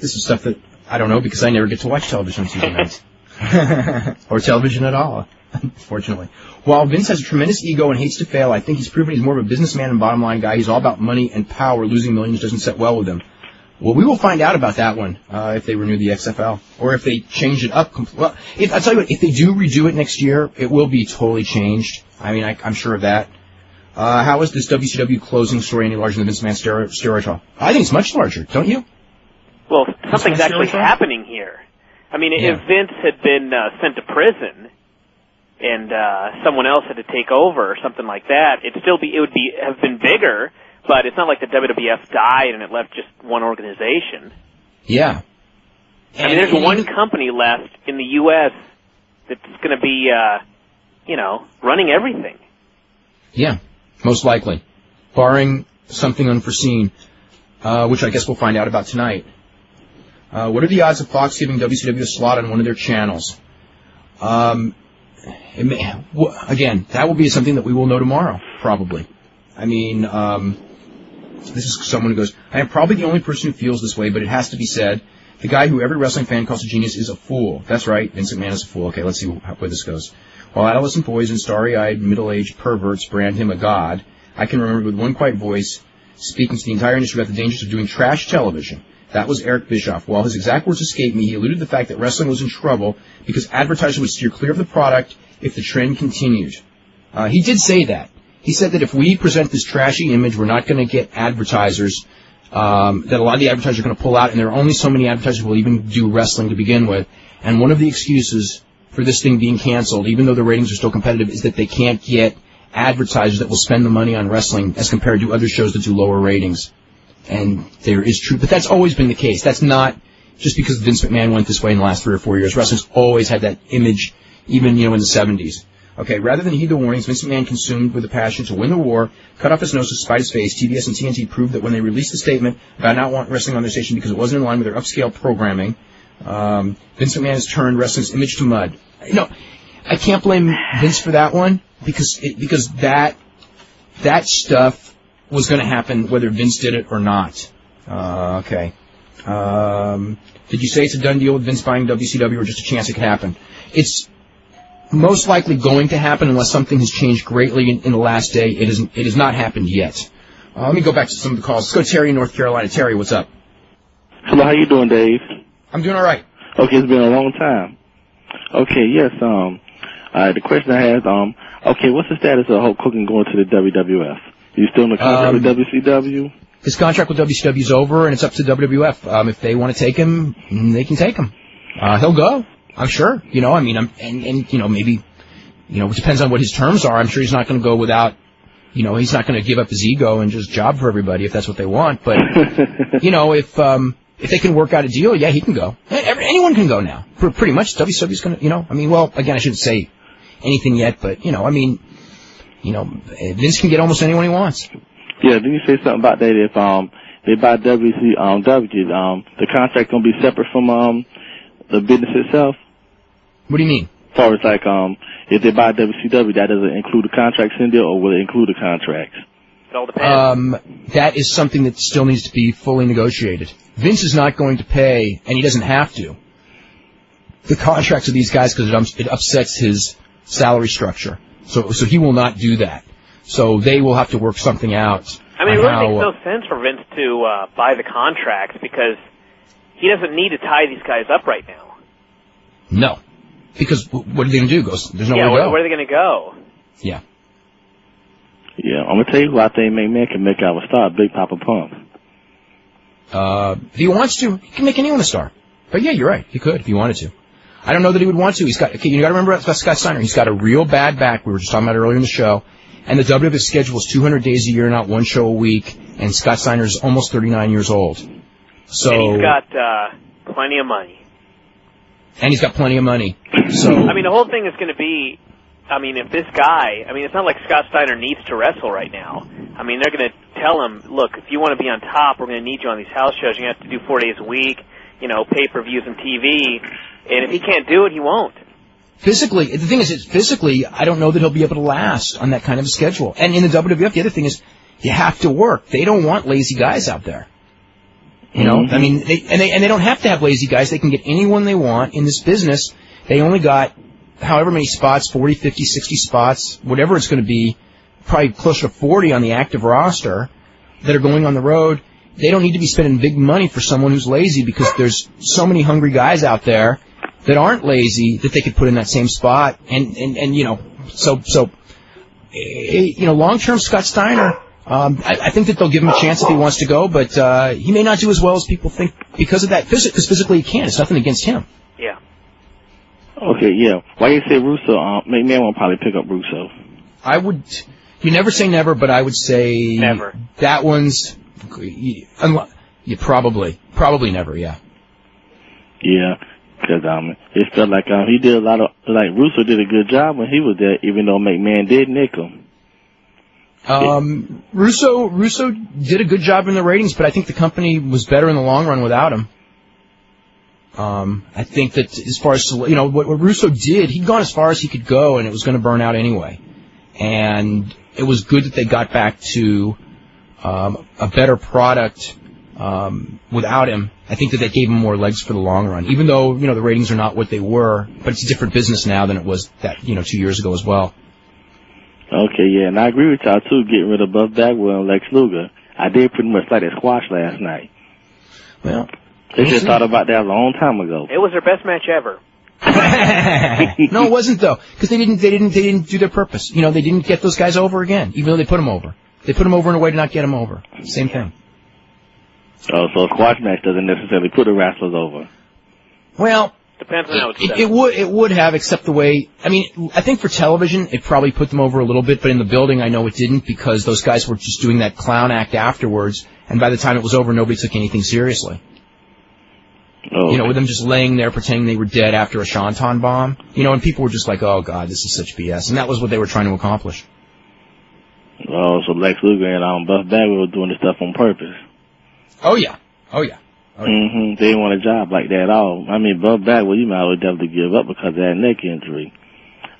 This is stuff that I don't know because I never get to watch television on Tuesday nights. or television at all, unfortunately. While Vince has a tremendous ego and hates to fail, I think he's proven he's more of a businessman and bottom line guy. He's all about money and power. Losing millions doesn't set well with him. Well, we will find out about that one uh, if they renew the XFL or if they change it up. Compl- well, if, I'll tell you what, if they do redo it next year, it will be totally changed. I mean, I, I'm sure of that. Uh, how is this WCW closing story any larger than Vince McMahon's stero- steroid trial? I think it's much larger, don't you? Well, something's actually happening here. I mean, Yeah. if Vince had been uh, sent to prison, and uh, someone else had to take over or something like that, it'd still be it would be have been bigger. But it's not like the WWF died and it left just one organization. Yeah. I mean, there's one company left in the U.S. that's going to be, uh, you know, running everything. Yeah, most likely, barring something unforeseen, uh, which I guess we'll find out about tonight. Uh, what are the odds of Fox giving WCW a slot on one of their channels? Um, may, again, that will be something that we will know tomorrow, probably. I mean, um, this is someone who goes, I am probably the only person who feels this way, but it has to be said. The guy who every wrestling fan calls a genius is a fool. That's right, Vince McMahon is a fool. Okay, let's see how, where this goes. While adolescent boys and starry-eyed middle-aged perverts brand him a god, I can remember with one quiet voice speaking to the entire industry about the dangers of doing trash television. That was Eric Bischoff. While his exact words escaped me, he alluded to the fact that wrestling was in trouble because advertisers would steer clear of the product if the trend continued. Uh, he did say that. He said that if we present this trashy image, we're not going to get advertisers. Um, that a lot of the advertisers are going to pull out, and there are only so many advertisers who will even do wrestling to begin with. And one of the excuses for this thing being canceled, even though the ratings are still competitive, is that they can't get advertisers that will spend the money on wrestling as compared to other shows that do lower ratings. And there is truth, but that's always been the case. That's not just because Vince McMahon went this way in the last three or four years. Wrestling's always had that image, even you know in the 70s. Okay, rather than heed the warnings, Vince McMahon, consumed with a passion to win the war, cut off his nose to spite his face. TBS and TNT proved that when they released a statement about not wanting wrestling on their station because it wasn't in line with their upscale programming, um, Vince McMahon has turned wrestling's image to mud. You know, I can't blame Vince for that one because it, because that that stuff was going to happen whether Vince did it or not. Uh, okay. Um, did you say it's a done deal with Vince buying WCW or just a chance it could happen? It's most likely going to happen unless something has changed greatly in, in the last day. It isn't. It has not happened yet. Uh, let me go back to some of the calls. Let's go Terry in North Carolina. Terry, what's up? Hello, how you doing, Dave? I'm doing all right. Okay, it's been a long time. Okay, yes, um, uh, the question I had, um, okay, what's the status of Hulk Hogan going to the WWF? You still in the contract Um, with WCW? His contract with WCW is over, and it's up to WWF. Um, if they want to take him, they can take him. Uh, he'll go. I'm sure. You know, I mean, I'm, and, and, you know, maybe, you know, it depends on what his terms are. I'm sure he's not going to go without, you know, he's not going to give up his ego and just job for everybody if that's what they want. But, you know, if, um, if they can work out a deal, yeah, he can go. Anyone can go now. Pretty much, WCW's going to, you know, I mean, well, again, I shouldn't say anything yet, but, you know, I mean, you know, Vince can get almost anyone he wants. Yeah, didn't you say something about that if, um, they buy WC, um, W, um, the contract gonna be separate from, um, the business itself? What do you mean? As far as like, um, if they buy WCW, that doesn't include the contracts in there, or will it include the contracts? It all depends. Um, that is something that still needs to be fully negotiated. Vince is not going to pay, and he doesn't have to, the contracts of these guys because it, um, it upsets his salary structure. So, so he will not do that. So they will have to work something out. I mean, it on really how, makes uh, no sense for Vince to uh, buy the contracts because he doesn't need to tie these guys up right now. No, because what are they going to do? Goes, there's nowhere yeah, to where, go. where are they going to go? Yeah. Yeah, I'm gonna tell you who I think McMahon can make out a star, Big Papa Pump. Uh, if he wants to, he can make anyone a star. But yeah, you're right. He could if he wanted to. I don't know that he would want to. He's got. You got to remember about Scott Steiner. He's got a real bad back. We were just talking about it earlier in the show. And the WWF schedule is 200 days a year, not one show a week. And Scott Steiner is almost 39 years old. So and he's got uh, plenty of money. and he's got plenty of money. So I mean, the whole thing is going to be. I mean, if this guy, I mean, it's not like Scott Steiner needs to wrestle right now. I mean, they're going to tell him, look, if you want to be on top, we're going to need you on these house shows. You're going to have to do four days a week, you know, pay-per-views and TV. And if he can't do it, he won't. physically, the thing is, it's physically, I don't know that he'll be able to last on that kind of a schedule. And in the WWF, the other thing is, you have to work. They don't want lazy guys out there. You know, mm-hmm. I mean, they, and they and they don't have to have lazy guys. They can get anyone they want in this business. They only got however many spots, 40, 50, 60 spots, whatever it's going to be, probably closer to 40 on the active roster that are going on the road. They don't need to be spending big money for someone who's lazy because there's so many hungry guys out there that aren't lazy that they could put in that same spot. And, and, and you know, so, so, eh, you know, long-term Scott Steiner, um, I, I think that they'll give him a chance if he wants to go, but, uh, he may not do as well as people think because of that, because physically he can. It's nothing against him. Yeah. Okay, yeah. Why you say Russo? Um, McMahon will probably pick up Russo. I would. You never say never, but I would say Never. That one's. You, you probably, probably never. Yeah. Yeah, because um, it felt like um, he did a lot of like Russo did a good job when he was there, even though McMahon did nick him. Um, Russo Russo did a good job in the ratings, but I think the company was better in the long run without him. Um, I think that as far as you know, what, what Russo did, he'd gone as far as he could go, and it was going to burn out anyway. And it was good that they got back to um, a better product um, without him. I think that that gave him more legs for the long run, even though you know the ratings are not what they were. But it's a different business now than it was that you know two years ago as well. Okay, yeah, and I agree with y'all too. Getting rid of Buff Bagwell and Lex Luger. I did pretty much like that squash last night. Well, They should have thought about that a long time ago. It was their best match ever. no, it wasn't though, because they didn't, they didn't, they didn't do their purpose. You know, they didn't get those guys over again, even though they put them over. They put them over in a way to not get them over. Same thing. Oh, so a squash match doesn't necessarily put the wrestlers over. Well, depends on how it's It, set. it would, it would have, except the way. I mean, I think for television, it probably put them over a little bit, but in the building, I know it didn't because those guys were just doing that clown act afterwards, and by the time it was over, nobody took anything seriously. Oh, You know, with them just laying there pretending they were dead after a Senton bomb. You know, and people were just like, "Oh God, this is such BS," and that was what they were trying to accomplish. oh, so Lex Luger and um, Buff Bagwell were doing the stuff on purpose. Oh yeah, oh yeah. Oh, yeah. hmm They didn't want a job like that at all. I mean, Buff Bagwell, you might as well definitely give up because of that neck injury.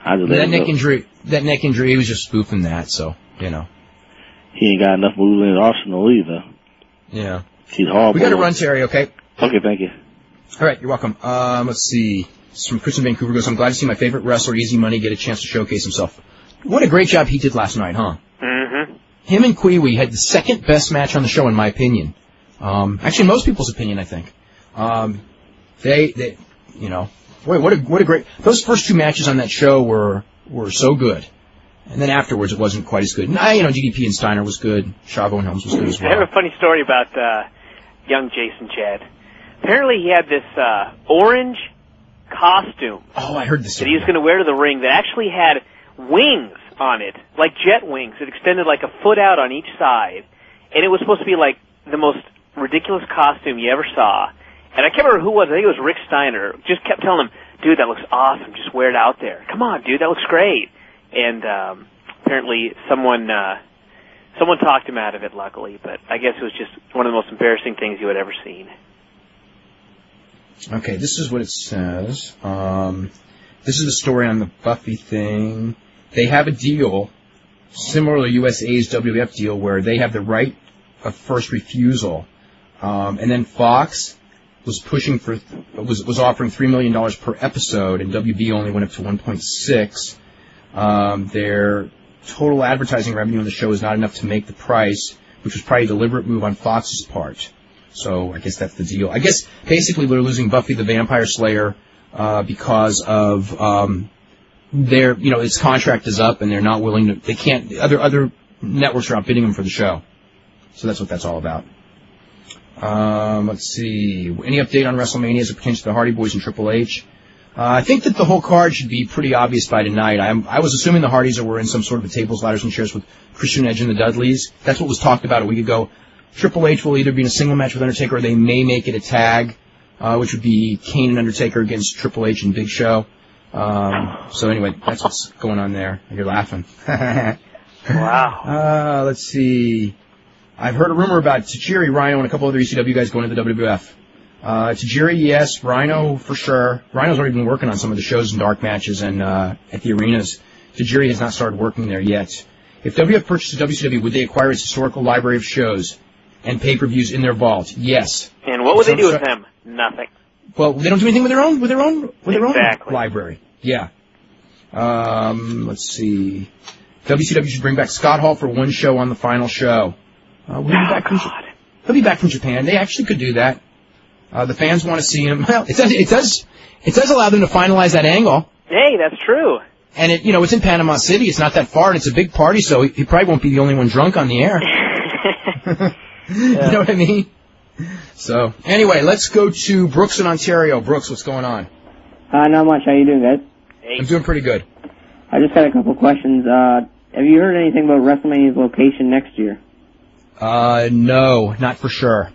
I just That neck go. injury, that neck injury, he was just spoofing that, so you know. He ain't got enough moves in his arsenal either. Yeah. He's horrible. We got to run, Terry. Okay. Okay, thank you. All right, you're welcome. Um, let's see. This is from Chris in Vancouver goes. I'm glad to see my favorite wrestler, Easy Money, get a chance to showcase himself. What a great job he did last night, huh? Mm-hmm. Him and Kwee Wee had the second best match on the show, in my opinion. Um, actually, most people's opinion, I think. Um, they, they, you know, boy, what a what a great. Those first two matches on that show were were so good, and then afterwards it wasn't quite as good. And I, you know, DDP and Steiner was good. Chavo and Helms was good as well. I have a funny story about uh, young Jason Jett. Apparently, he had this uh, orange costume Oh, I heard this. that he was going to wear to the ring that actually had wings on it, like jet wings. It extended like a foot out on each side, and it was supposed to be like the most ridiculous costume you ever saw. And I can't remember who it was. I think it was Rick Steiner. Just kept telling him, "Dude, that looks awesome. Just wear it out there. Come on, dude, that looks great." And um, apparently, someone uh, someone talked him out of it. Luckily, but I guess it was just one of the most embarrassing things you had ever seen. Okay, this is what it says. Um, this is the story on the Buffy thing. They have a deal, similar to USA's WWF deal, where they have the right of first refusal, um, and then Fox was pushing for was was offering three million dollars per episode, and WB only went up to one point six. Um, their total advertising revenue on the show is not enough to make the price, which was probably a deliberate move on Fox's part. So I guess that's the deal. I guess basically they're losing Buffy the Vampire Slayer uh, because of um, their, you know, its contract is up and they're not willing to. They can't. Other other networks are outbidding them for the show. So that's what that's all about. Um, let's see. Any update on WrestleMania as it pertains to the Hardy Boys and Triple H? Uh, I think that the whole card should be pretty obvious by tonight. I'm, I was assuming the Hardys were in some sort of a tables, ladders, and chairs with Christian Edge and the Dudleys. That's what was talked about a week ago. Triple H will either be in a single match with Undertaker or they may make it a tag, uh, which would be Kane and Undertaker against Triple H and Big Show. Um, so anyway, that's what's going on there. You're laughing. Wow. Uh, let's see. I've heard a rumor about Tajiri, Rhino, and a couple other ECW guys going to the WWF. Uh, Tajiri, yes. Rhino, for sure. Rhino's already been working on some of the shows and dark matches and uh, at the arenas. Tajiri has not started working there yet. If WWF purchased WCW, would they acquire its historical library of shows and pay-per-views in their vault? Yes. And what would they do with them? Nothing. Well, they don't do anything with their own with their own with their Exactly. own library. Yeah. Um, let's see. WCW should bring back Scott Hall for one show on the final show. Uh, will he be Oh, back from, God. he'll be back from Japan. They actually could do that. Uh, the fans want to see him. Well, it does. It does. It does allow them to finalize that angle. Hey, that's true. And it, you know, it's in Panama City. It's not that far, and it's a big party, so he, he probably won't be the only one drunk on the air. You know what I mean? So, anyway, let's go to Brooks in Ontario. Brooks, what's going on? Uh, not much. How you doing, guys? Hey, I'm doing pretty good. I just had a couple questions. Uh, have you heard anything about WrestleMania's location next year? Uh, no, not for sure.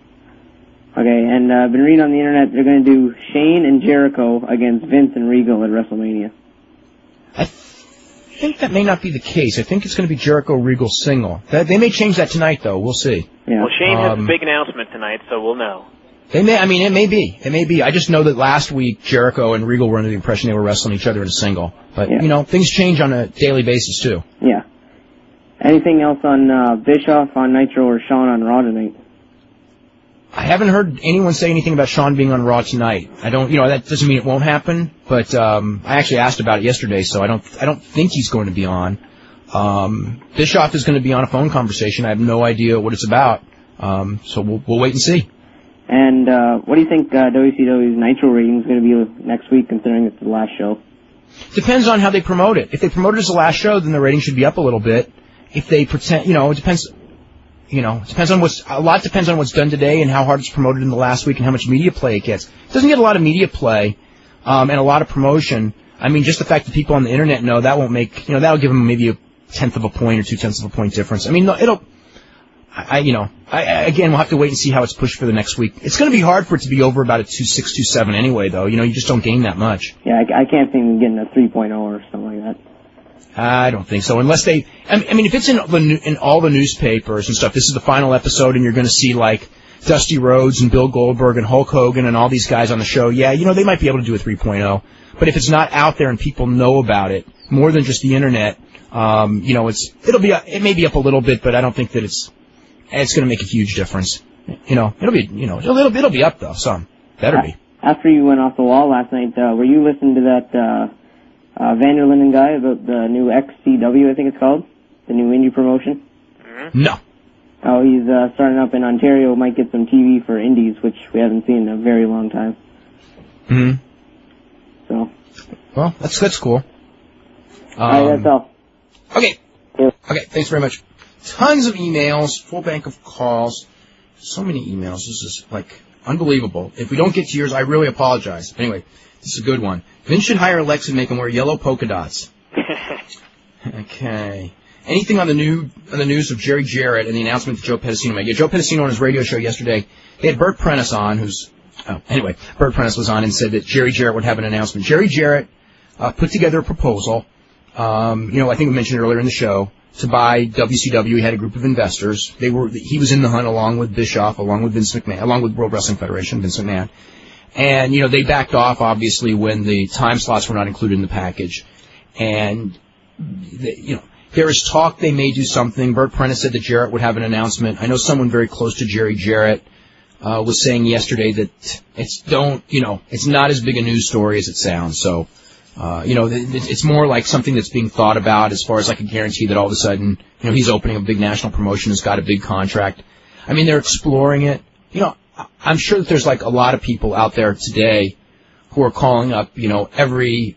Okay, and uh, I've been reading on the internet they're going to do Shane and Jericho against Vince and Regal at WrestleMania. I think that may not be the case. I think it's going to be Jericho Regal single. That, they may change that tonight, though. We'll see. Yeah. well, Shane has Um, a big announcement tonight, so we'll know. They may. I mean, it may be. It may be. I just know that last week Jericho and Regal were under the impression they were wrestling each other in a single. But Yeah. you know, things change on a daily basis too. Yeah. Anything else on uh, Bischoff on Nitro or Sean on Raw tonight? I haven't heard anyone say anything about Sean being on Raw tonight. I don't. You know, that doesn't mean it won't happen. But um, I actually asked about it yesterday, so I don't. I don't think he's going to be on. Um, Bischoff is going to be on a phone conversation. I have no idea what it's about. Um, so we'll, we'll wait and see. And uh, what do you think uh, WCW's Nitro rating is going to be next week, considering it's the last show? Depends on how they promote it. If they promote it as the last show, then the rating should be up a little bit. If they pretend, you know, it depends. You know, it depends on what's a lot depends on what's done today and how hard it's promoted in the last week and how much media play it gets. It doesn't get a lot of media play um, and a lot of promotion. I mean, just the fact that people on the internet know that won't make you know that'll give them maybe a tenth of a point or two tenths of a point difference. I mean, it'll. I, you know, I, again, we'll have to wait and see how it's pushed for the next week. It's going to be hard for it to be over about a two six two seven anyway, though. You know, you just don't gain that much. Yeah, I, I can't see them getting a 3.0 or something like that. I don't think so, unless they. I mean, if it's in the in all the newspapers and stuff, this is the final episode, and you're going to see like Dusty Rhodes and Bill Goldberg and Hulk Hogan and all these guys on the show. Yeah, you know, they might be able to do a 3.0, but if it's not out there and people know about it more than just the internet, um, you know, it's it'll be it may be up a little bit, but I don't think that it's it's going to make a huge difference. You know, it'll be you know it'll it'll, be up though, some better be. After you went off the wall last night, uh, were you listening to that uh, uh, Vander Linden guy about the new XCW, I think it's called, the new indie promotion? No. Oh, he's uh, starting up in Ontario. Might get some TV for indies, which we haven't seen in a very long time. Hmm. So, Well, that's that's cool. all right, Um, that's all. Okay. Yeah. Okay, thanks very much. Tons of emails, full bank of calls. So many emails. This is like unbelievable. If we don't get to yours, I really apologize. Anyway, this is a good one. Vince should hire Lex and make him wear yellow polka dots. Okay. Anything on the new on the news of Jerry Jarrett and the announcement that Joe Pedicino made? Yeah, Joe Pedicino on his radio show yesterday, they had Bert Prentice on, who's oh, anyway, Bert Prentice was on and said that Jerry Jarrett would have an announcement. Jerry Jarrett uh, put together a proposal. Um, you know, I think we mentioned earlier in the show to buy WCW. He had a group of investors. They were he was in the hunt along with Bischoff, along with Vince McMahon, along with World Wrestling Federation, Vince McMahon. And you know, they backed off obviously when the time slots were not included in the package. And they, you know, there is talk they may do something. Bert Prentice said that Jarrett would have an announcement. I know someone very close to Jerry Jarrett uh, was saying yesterday that it's don't you know it's not as big a news story as it sounds. So uh, you know it's more like something that's being thought about as far as like a guarantee that all of a sudden you know he's opening a big national promotion, has got a big contract. I mean they're exploring it. You know I- I'm sure that there's like a lot of people out there today who are calling up you know every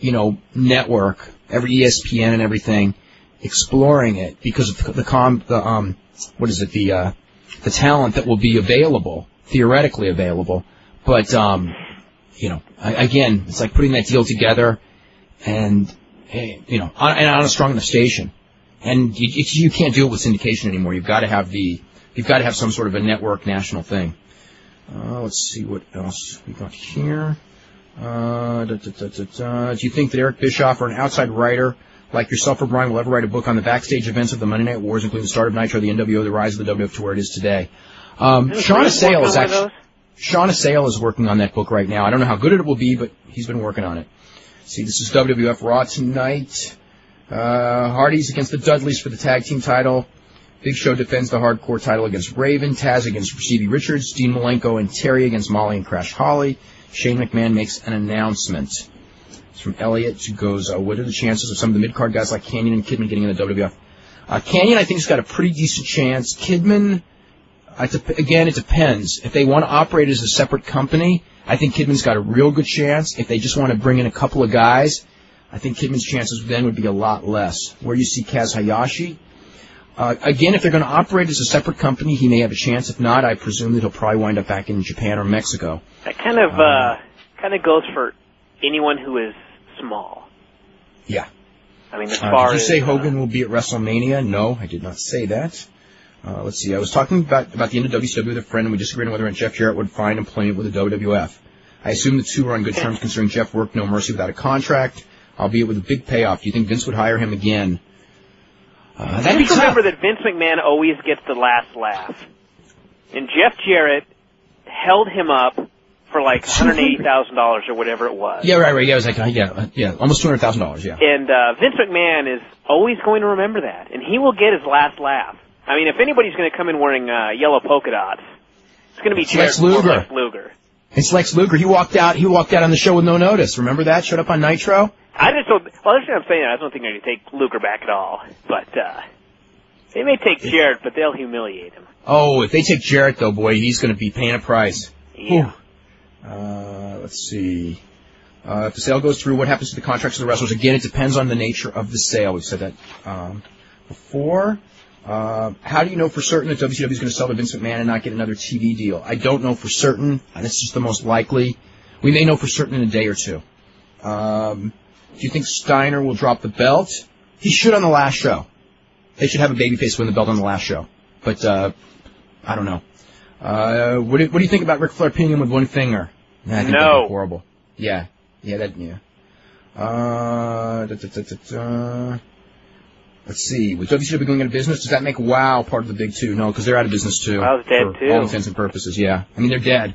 you know network, every ESPN and everything exploring it because of the com the um what is it the uh the talent that will be available theoretically available. But um you know I, again it's like putting that deal together and you know on, and on a strong enough station. And you, you can't do it with syndication anymore. You've got to have the you've got to have some sort of a network national thing uh, let's see what else we got here uh, da, da, da. Do you think that Eric Bischoff or an outside writer like yourself or Bryan will ever write a book on the backstage events of the Monday Night Wars, including the start of Nitro, the NWO, the rise of the WWF to where it is today? Um, Assael working is on one of actually? Sean Assael is working on that book right now. I don't know how good it will be, but he's been working on it. See, this is WWF Raw tonight. Uh, Hardy's against the Dudleys for the tag team title. Big Show defends the hardcore title against Raven. Taz against Stevie Richards. Dean Malenko and Terry against Molly and Crash Holly. Shane McMahon makes an announcement. It's from Elliot to Goza. What are the chances of some of the mid-card guys like Kanyon and Kidman getting in the WWF? Uh, Kanyon, I think, has got a pretty decent chance. Kidman, uh, again, it depends. If they want to operate as a separate company, I think Kidman's got a real good chance. If they just want to bring in a couple of guys, I think Kidman's chances then would be a lot less. Where you see Kaz Hayashi, uh, again, if they're going to operate as a separate company, he may have a chance. If not, I presume that he'll probably wind up back in Japan or Mexico. That kind of uh, kind of goes for anyone who is small. Yeah. I mean, as Uh, far did you as say uh, Hogan will be at WrestleMania? No, I did not say that. Uh, let's see. I was talking about, about the end of WCW with a friend, and we disagreed on whether or not Jeff Jarrett would find employment with the WWF. I assume the two are on good terms considering Jeff worked No Mercy without a contract, albeit with a big payoff. Do you think Vince would hire him again? Uh, that'd Just tough. remember that Vince McMahon always gets the last laugh, and Jeff Jarrett held him up for like hundred eighty thousand dollars or whatever it was. Yeah, right, right. Yeah, it was like, uh, yeah, uh, yeah, almost two hundred thousand dollars. Yeah. And uh, Vince McMahon is always going to remember that, and he will get his last laugh. I mean, if anybody's going to come in wearing uh, yellow polka dots, it's going to be It's Lex Luger. Lex Luger. It's Lex Luger. He walked out. He walked out on the show with no notice. Remember that? Showed up on Nitro. I just don't. Well, that's what I'm saying. I don't think they're going to take Luger back at all. But uh, they may take Jarrett, but they'll humiliate him. Oh, if they take Jarrett though, boy, he's going to be paying a price. Yeah. Uh, let's see. Uh, if the sale goes through, what happens to the contracts of the wrestlers? Again, it depends on the nature of the sale. We've said that um, before. Uh, how do you know for certain that WCW is going to sell to Vince McMahon and not get another TV deal? I don't know for certain. That's just the most likely. We may know for certain in a day or two. Um, do you think Steiner will drop the belt? He should on the last show. They should have a babyface win the belt on the last show. But uh, I don't know. Uh, what do, what do you think about Ric Flair pinning him with one finger? Nah, No. horrible. Yeah, yeah, that yeah. Uh, da, da, da, da, da. Let's see. With WCW going out of business, does that make WoW part of the big two? No, because they're out of business too. WOW's dead, for too. all intents and purposes. Yeah, I mean they're dead.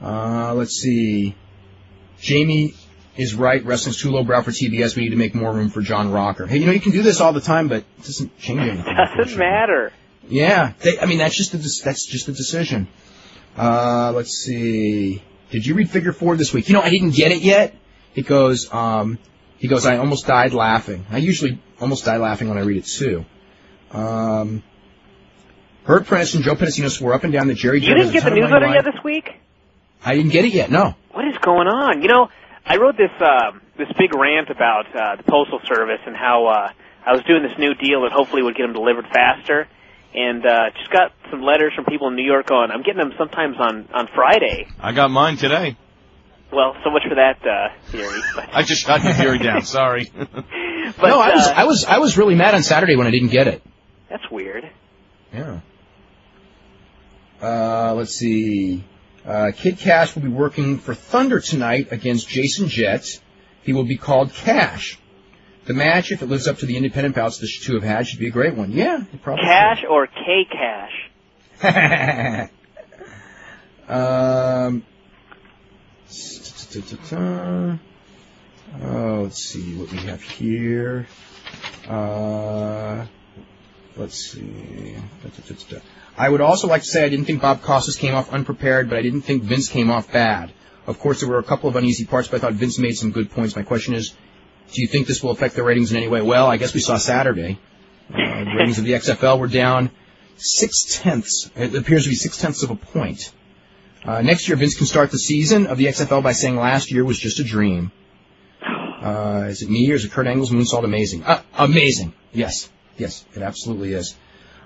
Uh, let's see. Jamie is right. Wrestling's too lowbrow for TBS. We need to make more room for John Rocker. Hey, you know you can do this all the time, but it doesn't change anything. Doesn't matter. Yeah, they, I mean that's just a that's just a decision. Uh, let's see. Did you read Figure Four this week? You know, I didn't get it yet. It goes, um, he goes, I almost died laughing. I usually almost die laughing when I read it too. Um, Bert Prentice and Joe Pedicino swore up and down that Jerry You didn't get the has a ton of newsletter yet this week? I didn't get it yet. No. What is going on? You know, I wrote this uh, this big rant about uh, the postal service and how uh, I was doing this new deal that hopefully would get them delivered faster, and uh, just got some letters from people in New York going. I'm getting them sometimes on on Friday. I got mine today. Well, so much for that uh, theory. I just shot your theory down. Sorry. but no, I was uh, I was I was really mad on Saturday when I didn't get it. that's weird. Yeah. Uh, let's see. Uh, Kid Cash will be working for Thunder tonight against Jason Jett. He will be called Cash. The match, if it lives up to the independent bouts the two have had, should be a great one. Yeah, probably Cash or K Cash? um, oh, let's see what we have here. Uh, let's see. I would also like to say I didn't think Bob Costas came off unprepared, but I didn't think Vince came off bad. Of course, there were a couple of uneasy parts, but I thought Vince made some good points. My question is, do you think this will affect the ratings in any way? Well, I guess we saw Saturday. Uh, the ratings of the XFL were down six tenths. It appears to be six tenths of a point. Uh, next year, Vince can start the season of the XFL by saying last year was just a dream. Uh, is it me or is it Kurt Angle's moonsault amazing? Uh, amazing. Yes. Yes, it absolutely is.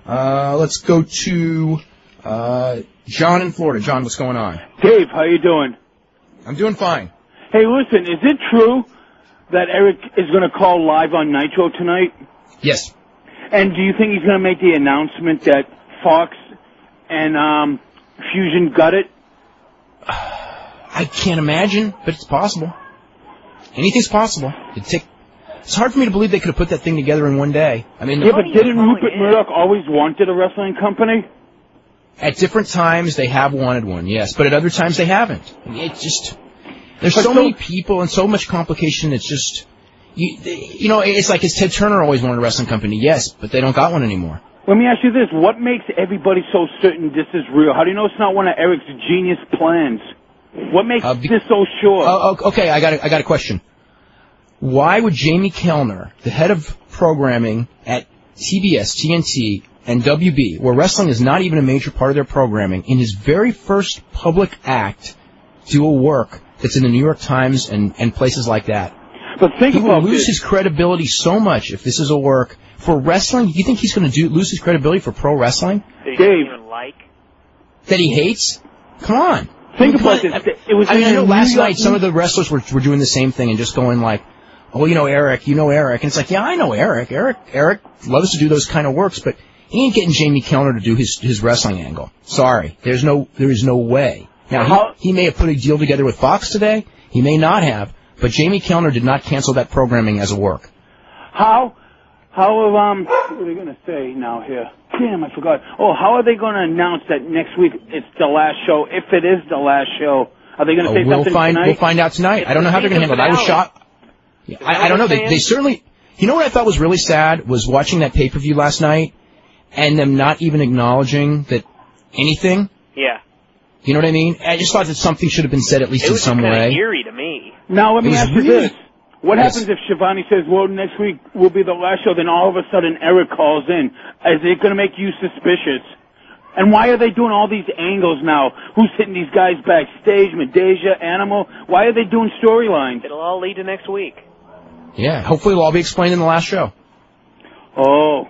Uh, let's go to uh, John in Florida. John, what's going on? Dave, how you doing? I'm doing fine. Hey, listen, is it true that Eric is going to call live on Nitro tonight? Yes. And do you think he's going to make the announcement that Fox and um, Fusient got it? I can't imagine, but it's possible. Anything's possible. It take. It's hard for me to believe they could have put that thing together in one day. I mean, Yeah, but didn't Rupert Murdoch always wanted a wrestling company? at different times they have wanted one, yes, but at other times they haven't. I mean, It just there's so, so- many people and so much complication. It's just you, you know, it's like his Ted Turner always wanted a wrestling company, yes, but they don't got one anymore. Let me ask you this. What makes everybody so certain this is real? How do you know it's not one of Eric's genius plans? What makes Uh, be- this so sure? Oh, okay, I got a, I got a question. Why would Jamie Kellner, the head of programming at TBS, TNT, and WB, where wrestling is not even a major part of their programming, in his very first public act, do a work that's in the New York Times and, and places like that? but think He will about lose this. his credibility so much if this is a work for wrestling. Do you think he's going to do lose his credibility for pro wrestling That he Dave. even like. that he hates? Come on. Think Come about on, this. It was I mean, I know last York- night some of the wrestlers were, were doing the same thing and just going like, "Oh, you know Eric, you know Eric," and it's like, "Yeah, I know Eric. Eric, Eric loves to do those kind of works, but he ain't getting Jamie Kellner to do his his wrestling angle. Sorry, there's no there is no way. Now How- he, he may have put a deal together with Fox today. He may not have, but Jamie Kellner did not cancel that programming as a work. How, how, um, what are they going to say now here? Damn, I forgot. Oh, how are they going to announce that next week it's the last show? If it is the last show, are they going to Uh, say we'll something find tonight? we'll find out tonight. I don't know how they're going to handle it. I was shocked. Yeah, I, I don't know. They, they certainly. You know what I thought was really sad was watching that pay per view last night, and them not even acknowledging that anything. Yeah. You know what I mean? I just thought that something should have been said at least It in was some kind of way. eerie to me. Now let me ask you really- this: What Yes. happens if Schiavone says, "Well, next week will be the last show"? Then all of a sudden Eric calls in. Is it going to make you suspicious? And why are they doing all these angles now? Who's hitting these guys backstage? Medeja, Animal. Why are they doing storylines? It'll all lead to next week. Yeah. Hopefully, it'll all be explained in the last show. Oh.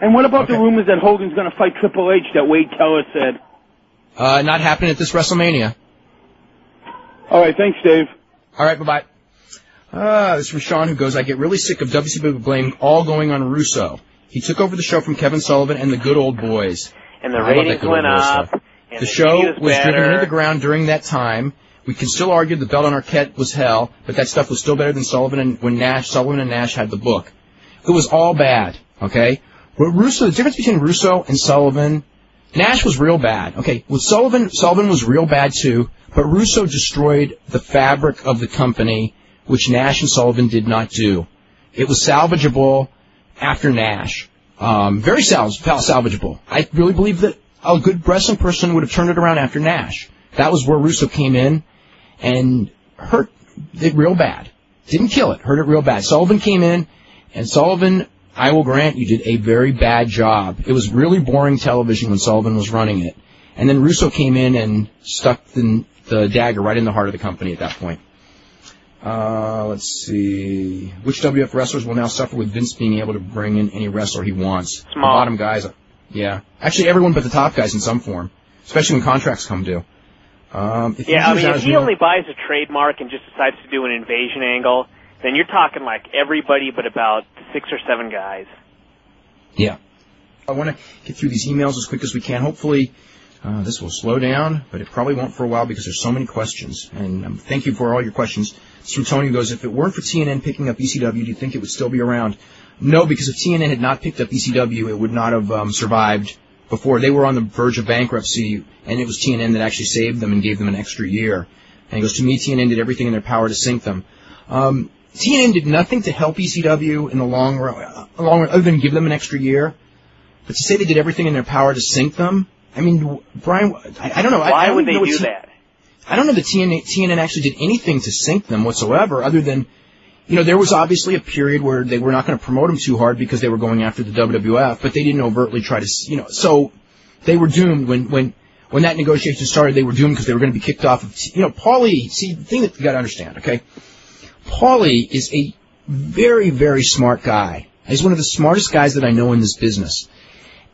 And what about the rumors that Hogan's going to fight Triple H? That Wade Keller said. Uh, not happening at this WrestleMania. All right, thanks, Dave. All right. Bye bye. Uh, this is from Sean who goes, I get really sick of WCW blame all going on Russo. He took over the show from Kevin Sullivan and the good old boys. And the I ratings went up. stuff. And The TV show was, was driven better. into the ground during that time. We can still argue the belt on Arquette was hell, but that stuff was still better than Sullivan and when Nash, Sullivan and Nash had the book. It was all bad, okay? But Russo, the difference between Russo and Sullivan, Nash was real bad, okay? With Sullivan, Sullivan was real bad too, but Russo destroyed the fabric of the company, which Nash and Sullivan did not do. It was salvageable after Nash. Um, very sal- sal- salvageable. I really believe that a good wrestling person would have turned it around after Nash. That was where Russo came in and hurt it real bad. Didn't kill it, hurt it real bad. Sullivan came in, and Sullivan, I will grant you, did a very bad job. It was really boring television when Sullivan was running it. And then Russo came in and stuck the, the dagger right in the heart of the company at that point. Uh, let's see. Which WF wrestlers will now suffer with Vince being able to bring in any wrestler he wants? The Small. bottom guys. Yeah. Actually, everyone but the top guys in some form. Especially when contracts come due. Um, if Yeah, I he mean, if he as- only buys a trademark and just decides to do an invasion angle, then you're talking like everybody but about six or seven guys. Yeah. I want to get through these emails as quick as we can. Hopefully, uh, this will slow down, but it probably won't for a while because there's so many questions. And um, thank you for all your questions. Is from Tony who goes, if it weren't for TNN picking up ECW, do you think it would still be around? No, because if TNN had not picked up ECW, it would not have um, survived before. They were on the verge of bankruptcy, and it was TNN that actually saved them and gave them an extra year. And he goes, to me, TNN did everything in their power to sink them. Um, TNN did nothing to help ECW in the long run, uh, long run, other than give them an extra year. But to say they did everything in their power to sink them, I mean, Bryan, I, I don't know. I, Why I don't would they do T- that? I don't know that TNN, TNN actually did anything to sink them whatsoever, other than, you know, there was obviously a period where they were not going to promote him too hard because they were going after the WWF, but they didn't overtly try to, you know, so they were doomed when when when that negotiation started. They were doomed because they were going to be kicked off of, you know, Paulie. See, the thing that you got to understand, okay? Paulie is a very very smart guy. He's one of the smartest guys that I know in this business.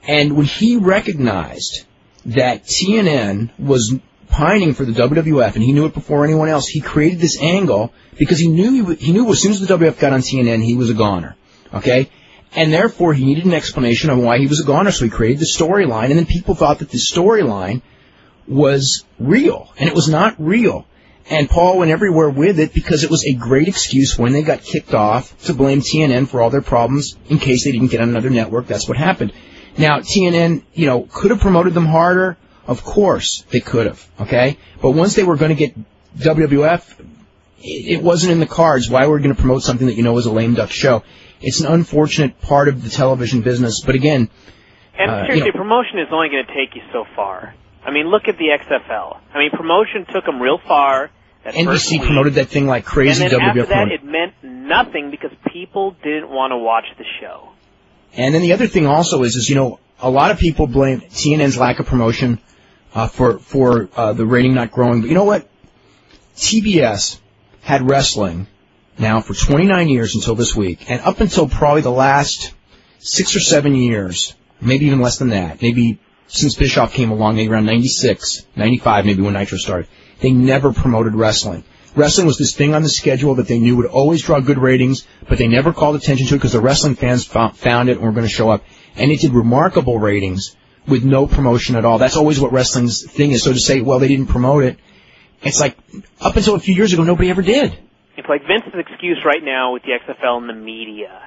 And when he recognized that TNN was pining for the WWF, and he knew it before anyone else, he created this angle because he knew he, he knew as soon as the WWF got on TNN, he was a goner. Okay? And therefore, he needed an explanation on why he was a goner, so he created the storyline, and then people thought that the storyline was real, and it was not real. And Paul went everywhere with it because it was a great excuse when they got kicked off to blame TNN for all their problems in case they didn't get on another network. That's what happened. Now, TNN, you know, could have promoted them harder. Of course, they could have. Okay? But once they were going to get WWF, it it wasn't in the cards. Why were we going to promote something that you know is a lame duck show? It's an unfortunate part of the television business. But again, And Uh, you seriously, know- promotion is only going to take you so far. I mean, look at the XFL. I mean, promotion took them real far. That NBC promoted that thing like crazy. And then WWF after that, promoted- it meant nothing because people didn't want to watch the show. And then the other thing also is, is you know, a lot of people blame TNN's lack of promotion uh, for for uh, the rating not growing. But you know what? TBS had wrestling now for 29 years until this week, and up until probably the last six or seven years, maybe even less than that, maybe since Bischoff came along, maybe around 96, 95, maybe when Nitro started. They never promoted wrestling. Wrestling was this thing on the schedule that they knew would always draw good ratings, but they never called attention to it because the wrestling fans found, found it and were going to show up. And it did remarkable ratings with no promotion at all. That's always what wrestling's thing is. So to say, well, they didn't promote it, it's like up until a few years ago, nobody ever did. It's like Vince's excuse right now with the XFL and the media.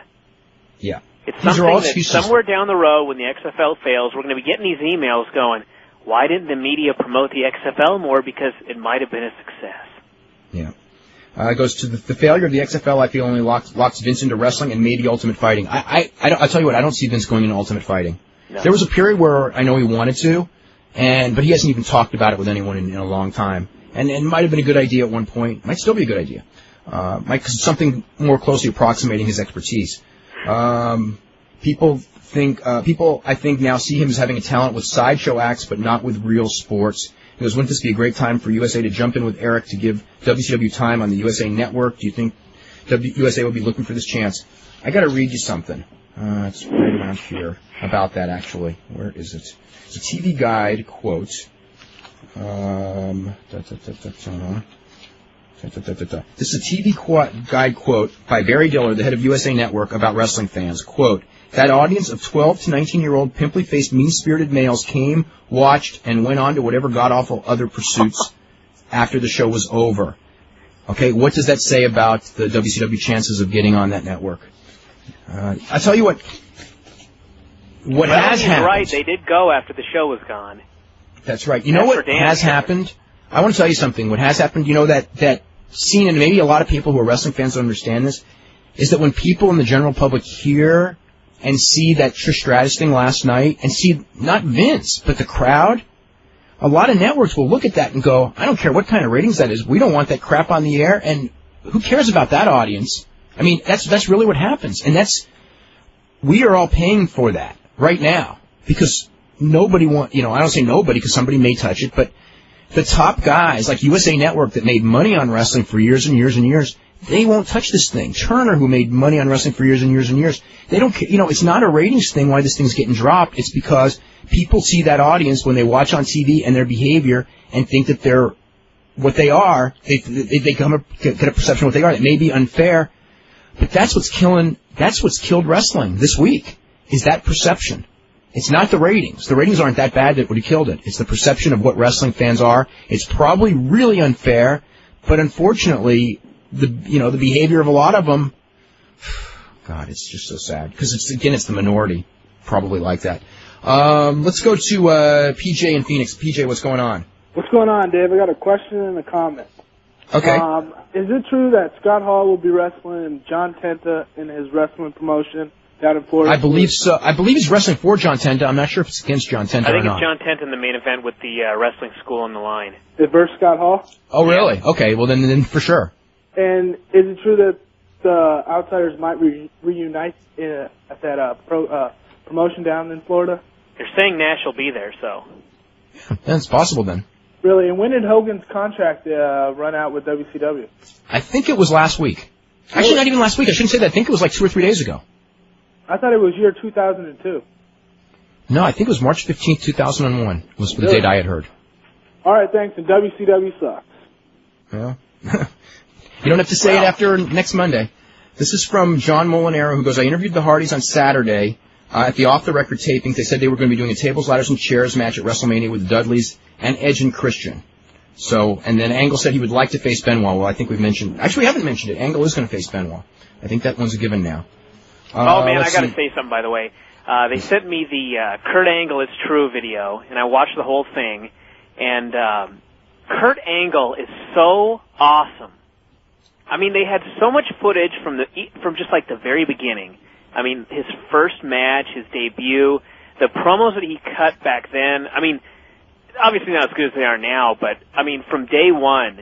Yeah. It's These are something all that excuses. somewhere down the road when the XFL fails, we're going to be getting these emails going, why didn't the media promote the XFL more? Because it might have been a success. Yeah. Uh, it goes to the, the failure of the XFL. I feel only locks, locks Vince into wrestling and maybe Ultimate Fighting. I, I, I don't, I'll tell you what. I don't see Vince going into Ultimate Fighting. No. There was a period where I know he wanted to, and but he hasn't even talked about it with anyone in, in a long time. And it might have been a good idea at one point. Might still be a good idea. Uh, might something more closely approximating his expertise. Um, people think uh, people I think now see him as having a talent with sideshow acts, but not with real sports. He goes, wouldn't this be a great time for USA to jump in with Eric to give WCW time on the USA Network? Do you think w- USA will be looking for this chance? I got to read you something. Uh, it's right around here about that actually. Where is it? It's a TV guide quote. Um, da, da, da. This is a TV qu- guide quote by Barry Diller, the head of USA Network, about wrestling fans. Quote, that audience of 12 to 19 year old pimply faced, mean spirited males came, watched, and went on to whatever god awful other pursuits after the show was over. Okay, what does that say about the WCW chances of getting on that network? Uh, I tell you what, what well, has happened. right. They did go after the show was gone. That's right. You know what has sure. happened? I want to tell you something. What has happened, you know, that, that scene, and maybe a lot of people who are wrestling fans don't understand this, is that when people in the general public hear and see that Trish Stratus thing last night, and see not Vince, but the crowd, a lot of networks will look at that and go, I don't care what kind of ratings that is, we don't want that crap on the air, and who cares about that audience? I mean, that's, that's really what happens, and that's, we are all paying for that right now, because nobody want, you know, I don't say nobody because somebody may touch it, but the top guys like USA Network that made money on wrestling for years and years and years, they won't touch this thing. Turner, who made money on wrestling for years and years and years, they don't, you know, it's not a ratings thing why this thing's getting dropped. It's because people see that audience when they watch on TV and their behavior and think that they're what they are. They they, come up, get a perception of what they are. It may be unfair, but that's what's killing. That's what's killed wrestling this week. Is that perception? It's not the ratings. The ratings aren't that bad that would have killed it. It's the perception of what wrestling fans are. It's probably really unfair, but unfortunately, the you know the behavior of a lot of them. God, it's just so sad because it's again it's the minority, probably like that. Um, let's go to uh, PJ in Phoenix. PJ, what's going on? What's going on, Dave? I got a question and a comment. Okay. Um, is it true that Scott Hall will be wrestling John Tenta in his wrestling promotion down in Florida? I believe so. I believe he's wrestling for John Tenta. I'm not sure if it's against John Tenta I think or it's not. John Tent in the main event with the uh, wrestling school on the line. Is versus Scott Hall? Oh, really? Okay. Well, then, then for sure. And is it true that the Outsiders might re- reunite uh, at that uh, pro, uh, promotion down in Florida? They're saying Nash will be there, so That's possible then. Really? And when did Hogan's contract uh, run out with WCW? I think it was last week. Actually, not even last week. I shouldn't say that. I think it was like two or three days ago. I thought it was year 2002. No, I think it was March 15th, 2001 was the Really? date I had heard. All right, thanks. And WCW sucks. Yeah. you don't have to say it after next Monday. This is from John Molinaro, who goes, I interviewed the Hardys on Saturday uh, at the off-the-record taping. They said they were going to be doing a tables, ladders, and chairs match at WrestleMania with the Dudleys and Edge and Christian. So, and then Angle said he would like to face Benoit. Well, I think we've mentioned, actually we haven't mentioned it. Angle is going to face Benoit. I think that one's a given now. Uh, oh man, I got to say something by the way. Uh, they sent me the uh, Kurt Angle is True video, and I watched the whole thing. And um, Kurt Angle is so awesome. I mean, they had so much footage from the e, from just like the very beginning. I mean, his first match, his debut, the promos that he cut back then. I mean, obviously not as good as they are now, but I mean, from day one,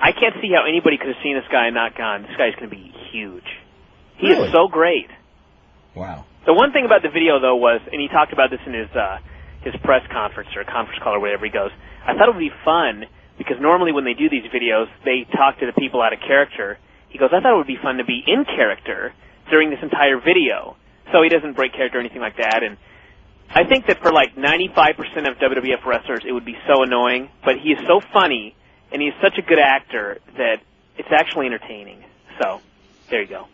I can't see how anybody could have seen this guy and not gone. This guy's going to be huge. He Really? is so great. Wow. The one thing about the video though was, and he talked about this in his uh, his press conference or conference call or whatever he goes. I thought it would be fun because normally when they do these videos, they talk to the people out of character. He goes, I thought it would be fun to be in character during this entire video, so he doesn't break character or anything like that. And I think that for like 95% of WWF wrestlers, it would be so annoying, but he is so funny and he's such a good actor that it's actually entertaining. So, there you go.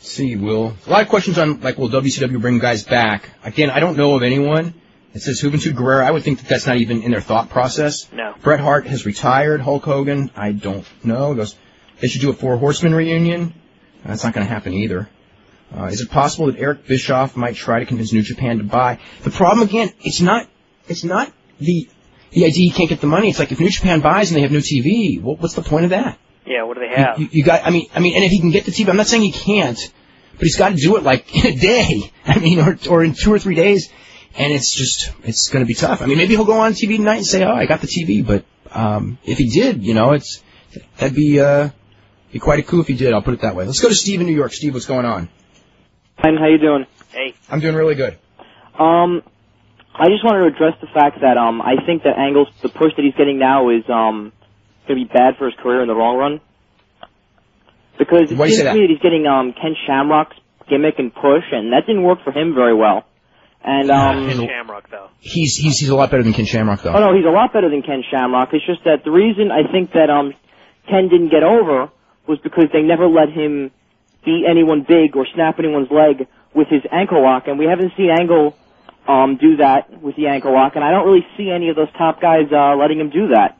See, will a lot of questions on like will WCW bring guys back? Again, I don't know of anyone. It says Juventud Guerrera. I would think that that's not even in their thought process. No. Bret Hart has retired. Hulk Hogan, I don't know. He goes, they should do a Four Horsemen reunion. That's not going to happen either. Uh, is it possible that Eric Bischoff might try to convince New Japan to buy? The problem again, it's not, it's not the the idea he can't get the money. It's like if New Japan buys and they have no TV, what, what's the point of that? Yeah, what do they have? You, you got, I mean, I mean, and if he can get the TV, I'm not saying he can't, but he's got to do it like in a day. I mean, or or in two or three days, and it's just, it's going to be tough. I mean, maybe he'll go on TV tonight and say, "Oh, I got the TV," but um, if he did, you know, it's that'd be uh, be quite a coup if he did. I'll put it that way. Let's go to Steve in New York. Steve, what's going on? Hi, how you doing? Hey. I'm doing really good. Um, I just wanted to address the fact that um, I think that Angle's the push that he's getting now is um, going to be bad for his career in the long run. Because it Why seems to me that he's getting um, Ken Shamrock's gimmick and push, and that didn't work for him very well. And um, Ken Shamrock, though. He's he's he's a lot better than Ken Shamrock though. Oh no, he's a lot better than Ken Shamrock. It's just that the reason I think that um Ken didn't get over was because they never let him beat anyone big or snap anyone's leg with his ankle lock, and we haven't seen Angle um do that with the ankle lock, and I don't really see any of those top guys uh letting him do that.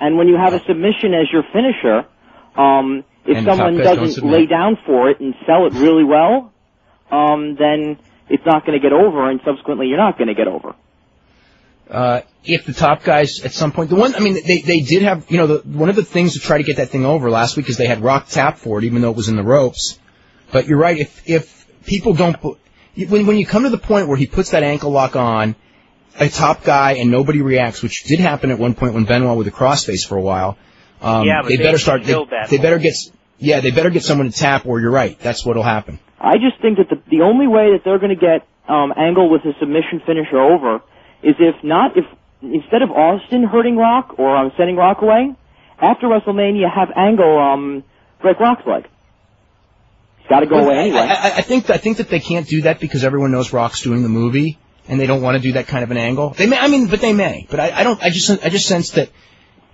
And when you have a submission as your finisher, um if And someone guys don't doesn't lay down for it and sell it really well, um then it's not going to get over, and subsequently you're not going to get over. Uh, if the top guys at some point, the one, I mean, they, they did have, you know, the, one of the things to try to get that thing over last week is they had Rock tap for it, even though it was in the ropes. But you're right, if, if people don't put, when, when you come to the point where he puts that ankle lock on, a top guy and nobody reacts, which did happen at one point when Benoit with a crossface for a while, um, Yeah, but they they better start, they, they better get, yeah, they better get someone to tap or you're right, that's what'll happen. I just think that the the only way that they're going to get um, Angle with a submission finisher over is if not if instead of Austin hurting Rock or um, sending Rock away after WrestleMania, have Angle um, break Rock's leg. He's got to go Well, away I- anyway. I, I think I think that they can't do that because everyone knows Rock's doing the movie, and they don't want to do that kind of an angle. They may, I mean, but they may. But I, I don't. I just I just sense that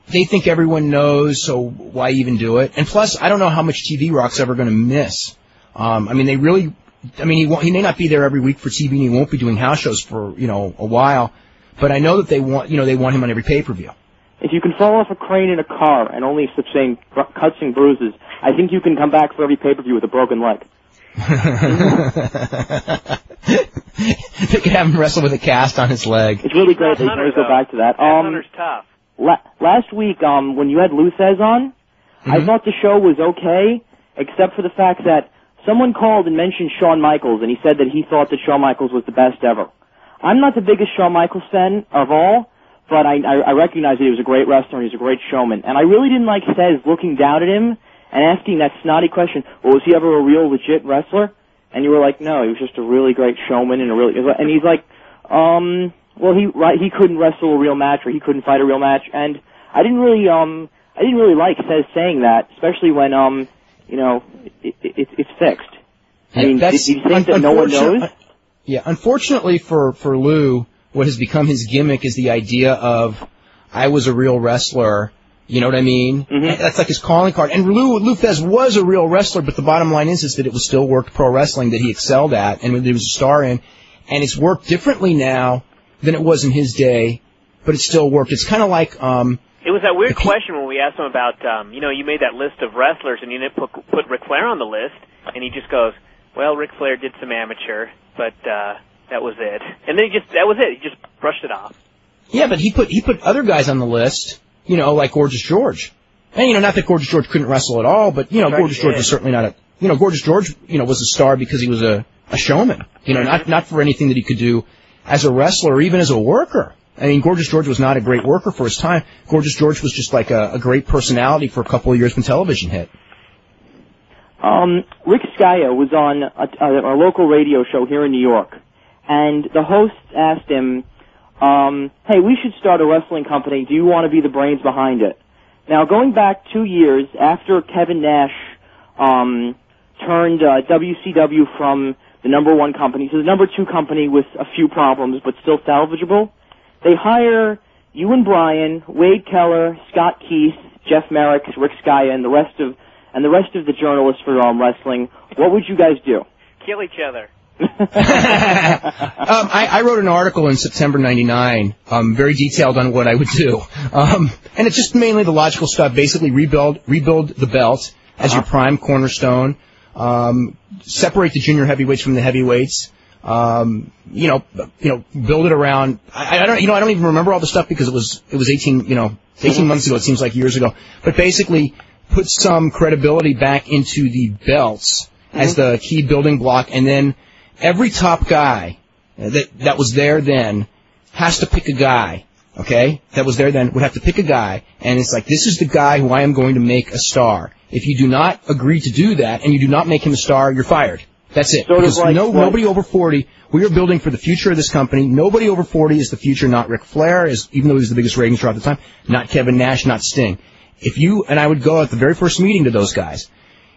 they think everyone knows, so why even do it? And plus, I don't know how much TV Rock's ever going to miss. Um, I mean, they really. I mean, he won't, he may not be there every week for TV, and he won't be doing house shows for you know a while. But I know that they want you know they want him on every pay per view. if you can fall off a crane in a car and only sustain cuts and bruises, I think you can come back for every pay per view with a broken leg. they could have him wrestle with a cast on his leg. It's really great that you can Hunter, always go though. back to that. That Um, Hunter's tough. La- last week, um, when you had Lou Thesz on, I Mhm. thought the show was okay, except for the fact that someone called and mentioned Shawn Michaels, and he said that he thought that Shawn Michaels was the best ever. I'm not the biggest Shawn Michaels fan of all, but I, I, I recognize that he was a great wrestler and he's a great showman. And I really didn't like Thesz looking down at him and asking that snotty question, well, was he ever a real legit wrestler? And you were like, no, he was just a really great showman and a really, and he's like, um, well, he right, he couldn't wrestle a real match or he couldn't fight a real match, and I didn't really um I didn't really like Thesz saying that, especially when um you know it, it, it's fixed. I mean, that's- do you think that no one knows? Yeah, unfortunately for for Lou, what has become his gimmick is the idea of I was a real wrestler. You know what I mean? Mhm. That's like his calling card. And Lou Lou Thesz was a real wrestler, but the bottom line is is that it was still worked pro wrestling that he excelled at and that he was a star in, and it's worked differently now than it was in his day, but it still worked. It's kind of like um It was that weird question when we asked him about, um, you know, you made that list of wrestlers and you didn't put, put Ric Flair on the list, and he just goes, well, Ric Flair did some amateur, but uh, that was it. And then he just, that was it. He just brushed it off. Yeah, but he put he put other guys on the list, you know, like Gorgeous George. And you know, not that Gorgeous George couldn't wrestle at all, but you know, Right, Gorgeous George was certainly not a you know, Gorgeous George, you know, was a star because he was a, a showman. You know, not not for anything that he could do as a wrestler or even as a worker. I mean, Gorgeous George was not a great worker for his time. Gorgeous George was just like a, a great personality for a couple of years when television hit. Um, Rick Scaia was on a, a, a local radio show here in New York, and the host asked him, um, "Hey, we should start a wrestling company. Do you want to be the brains behind it?" Now, going back two years after Kevin Nash um, turned uh, WCW from the number one company to the number two company with a few problems but still salvageable. They hire you and Brian, Wade Keller, Scott Keith, Jeff Marek, Rick Scaia, and the rest of and the rest of the journalists for um, wrestling. What would you guys do? Kill each other. um, I, I wrote an article in September '99, um, very detailed on what I would do, um, and it's just mainly the logical stuff. Basically, rebuild rebuild the belt as your prime cornerstone. Um, separate the junior heavyweights from the heavyweights. Um, you know, you know, build it around. I, I don't, you know, I don't even remember all the stuff because it was it was 18, you know, 18 months ago. It seems like years ago. But basically, put some credibility back into the belts as the key building block, and then every top guy that that was there then has to pick a guy. Okay, that was there then would have to pick a guy, and it's like this is the guy who I am going to make a star. If you do not agree to do that and you do not make him a star, you're fired. That's it. Sort because like no, what- nobody over 40. We are building for the future of this company. Nobody over 40 is the future. Not Ric Flair, is even though he was the biggest ratings draw at the time. Not Kevin Nash. Not Sting. If you and I would go at the very first meeting to those guys.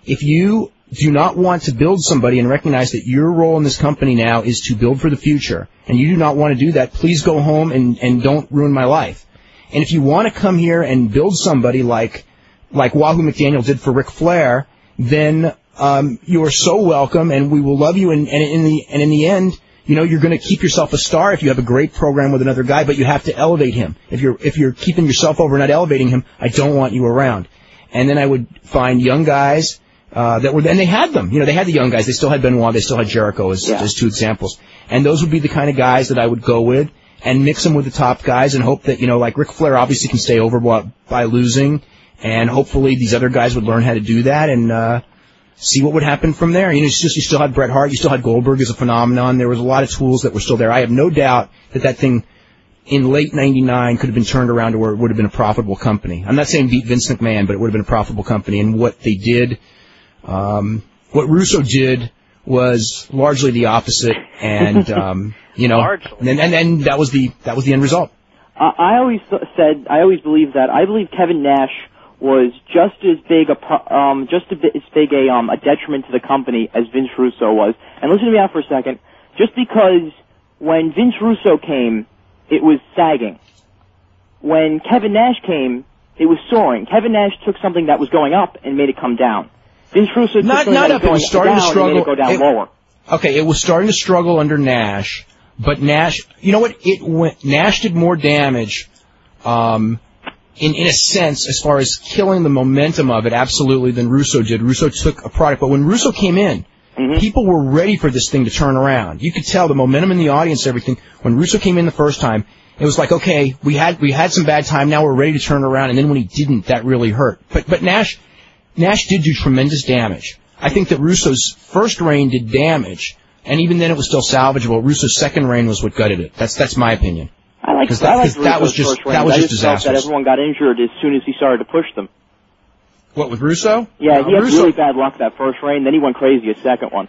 If you do not want to build somebody and recognize that your role in this company now is to build for the future, and you do not want to do that, please go home and, and don't ruin my life. And if you want to come here and build somebody like like Wahoo McDaniel did for Ric Flair, then um, you are so welcome, and we will love you. And, and in the and in the end, you know, you're going to keep yourself a star if you have a great program with another guy, but you have to elevate him. If you're if you're keeping yourself over, and not elevating him, I don't want you around. And then I would find young guys uh, that were, and they had them. You know, they had the young guys. They still had Benoit. They still had Jericho as, Yeah. as two examples. And those would be the kind of guys that I would go with and mix them with the top guys and hope that, you know, like Ric Flair obviously can stay over by, by losing. And hopefully these other guys would learn how to do that and, uh, see what would happen from there. You know, it's just, you still had Bret Hart. You still had Goldberg as a phenomenon. There was a lot of tools that were still there. I have no doubt that that thing in late 99 could have been turned around to where it would have been a profitable company. I'm not saying beat Vince McMahon, but it would have been a profitable company. And what they did, um, what Russo did was largely the opposite. And, um, you know, and then, and then that was the, that was the end result. I I always said, I always believed that. I believe Kevin Nash was just as big a, um, just a bit as big a, um, a detriment to the company as Vince Russo was. And listen to me out for a second. Just because when Vince Russo came, it was sagging. When Kevin Nash came, it was soaring. Kevin Nash took something that was going up and made it come down. Vince Russo took Not, something not that up. It was was going starting to struggle. and made it go down It- lower. Okay, it was starting to struggle under Nash, but Nash, you know what? It went. Nash did more damage, um, in in a sense, as far as killing the momentum of it, absolutely, than Russo did. Russo took a product, but when Russo came in, mm-hmm. people were ready for this thing to turn around. You could tell the momentum in the audience, everything. When Russo came in the first time, it was like, okay, we had we had some bad time, now we're ready to turn around. And then when he didn't, that really hurt. But but Nash, Nash did do tremendous damage. I think that Russo's first reign did damage, and even then it was still salvageable. Russo's second reign was what gutted it. That's that's my opinion. I like Because I that, like 'cause that was just first reign. that was I just just felt that everyone got injured as soon as he started to push them. What with Russo? Yeah, Uh, he had Russo- really bad luck that first reign. Then he went crazy a second one.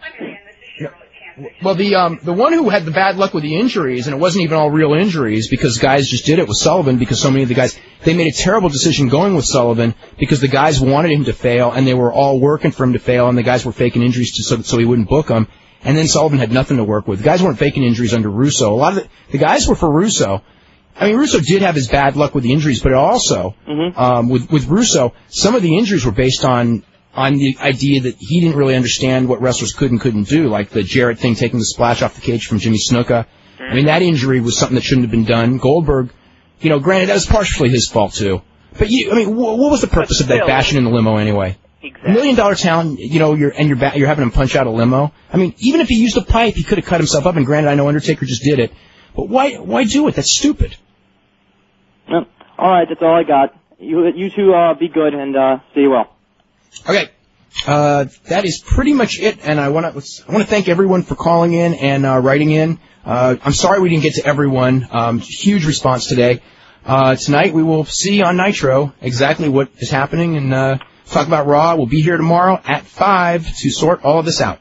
Well, the um the one who had the bad luck with the injuries, and it wasn't even all real injuries because guys just did it with Sullivan because so many of the guys they made a terrible decision going with Sullivan because the guys wanted him to fail and they were all working for him to fail and the guys were faking injuries to, so so he wouldn't book them. And then Sullivan had nothing to work with. The guys weren't faking injuries under Russo. A lot of the, the guys were for Russo. I mean, Russo did have his bad luck with the injuries, but also um, with with Russo, some of the injuries were based on on the idea that he didn't really understand what wrestlers could and couldn't do, like the Jarrett thing, taking the splash off the cage from Jimmy Snuka. I mean, that injury was something that shouldn't have been done. Goldberg, you know, granted that was partially his fault too. But you, I mean, wh- what was the purpose of that bashing in the limo anyway? Exactly. Million dollar talent, you know, you're and you're ba- you're having him punch out a limo. I mean, even if he used a pipe, he could have cut himself up. And granted, I know Undertaker just did it, but why why do it? That's stupid. Yep. All right, that's all I got. You you two uh, be good and uh, stay well. Okay. Uh, that is pretty much it, and I want to I want to thank everyone for calling in and uh, writing in. Uh, I'm sorry we didn't get to everyone. Um, huge response today. Uh, tonight we will see on Nitro exactly what is happening and uh, talk about Raw. We'll be here tomorrow at five to sort all of this out.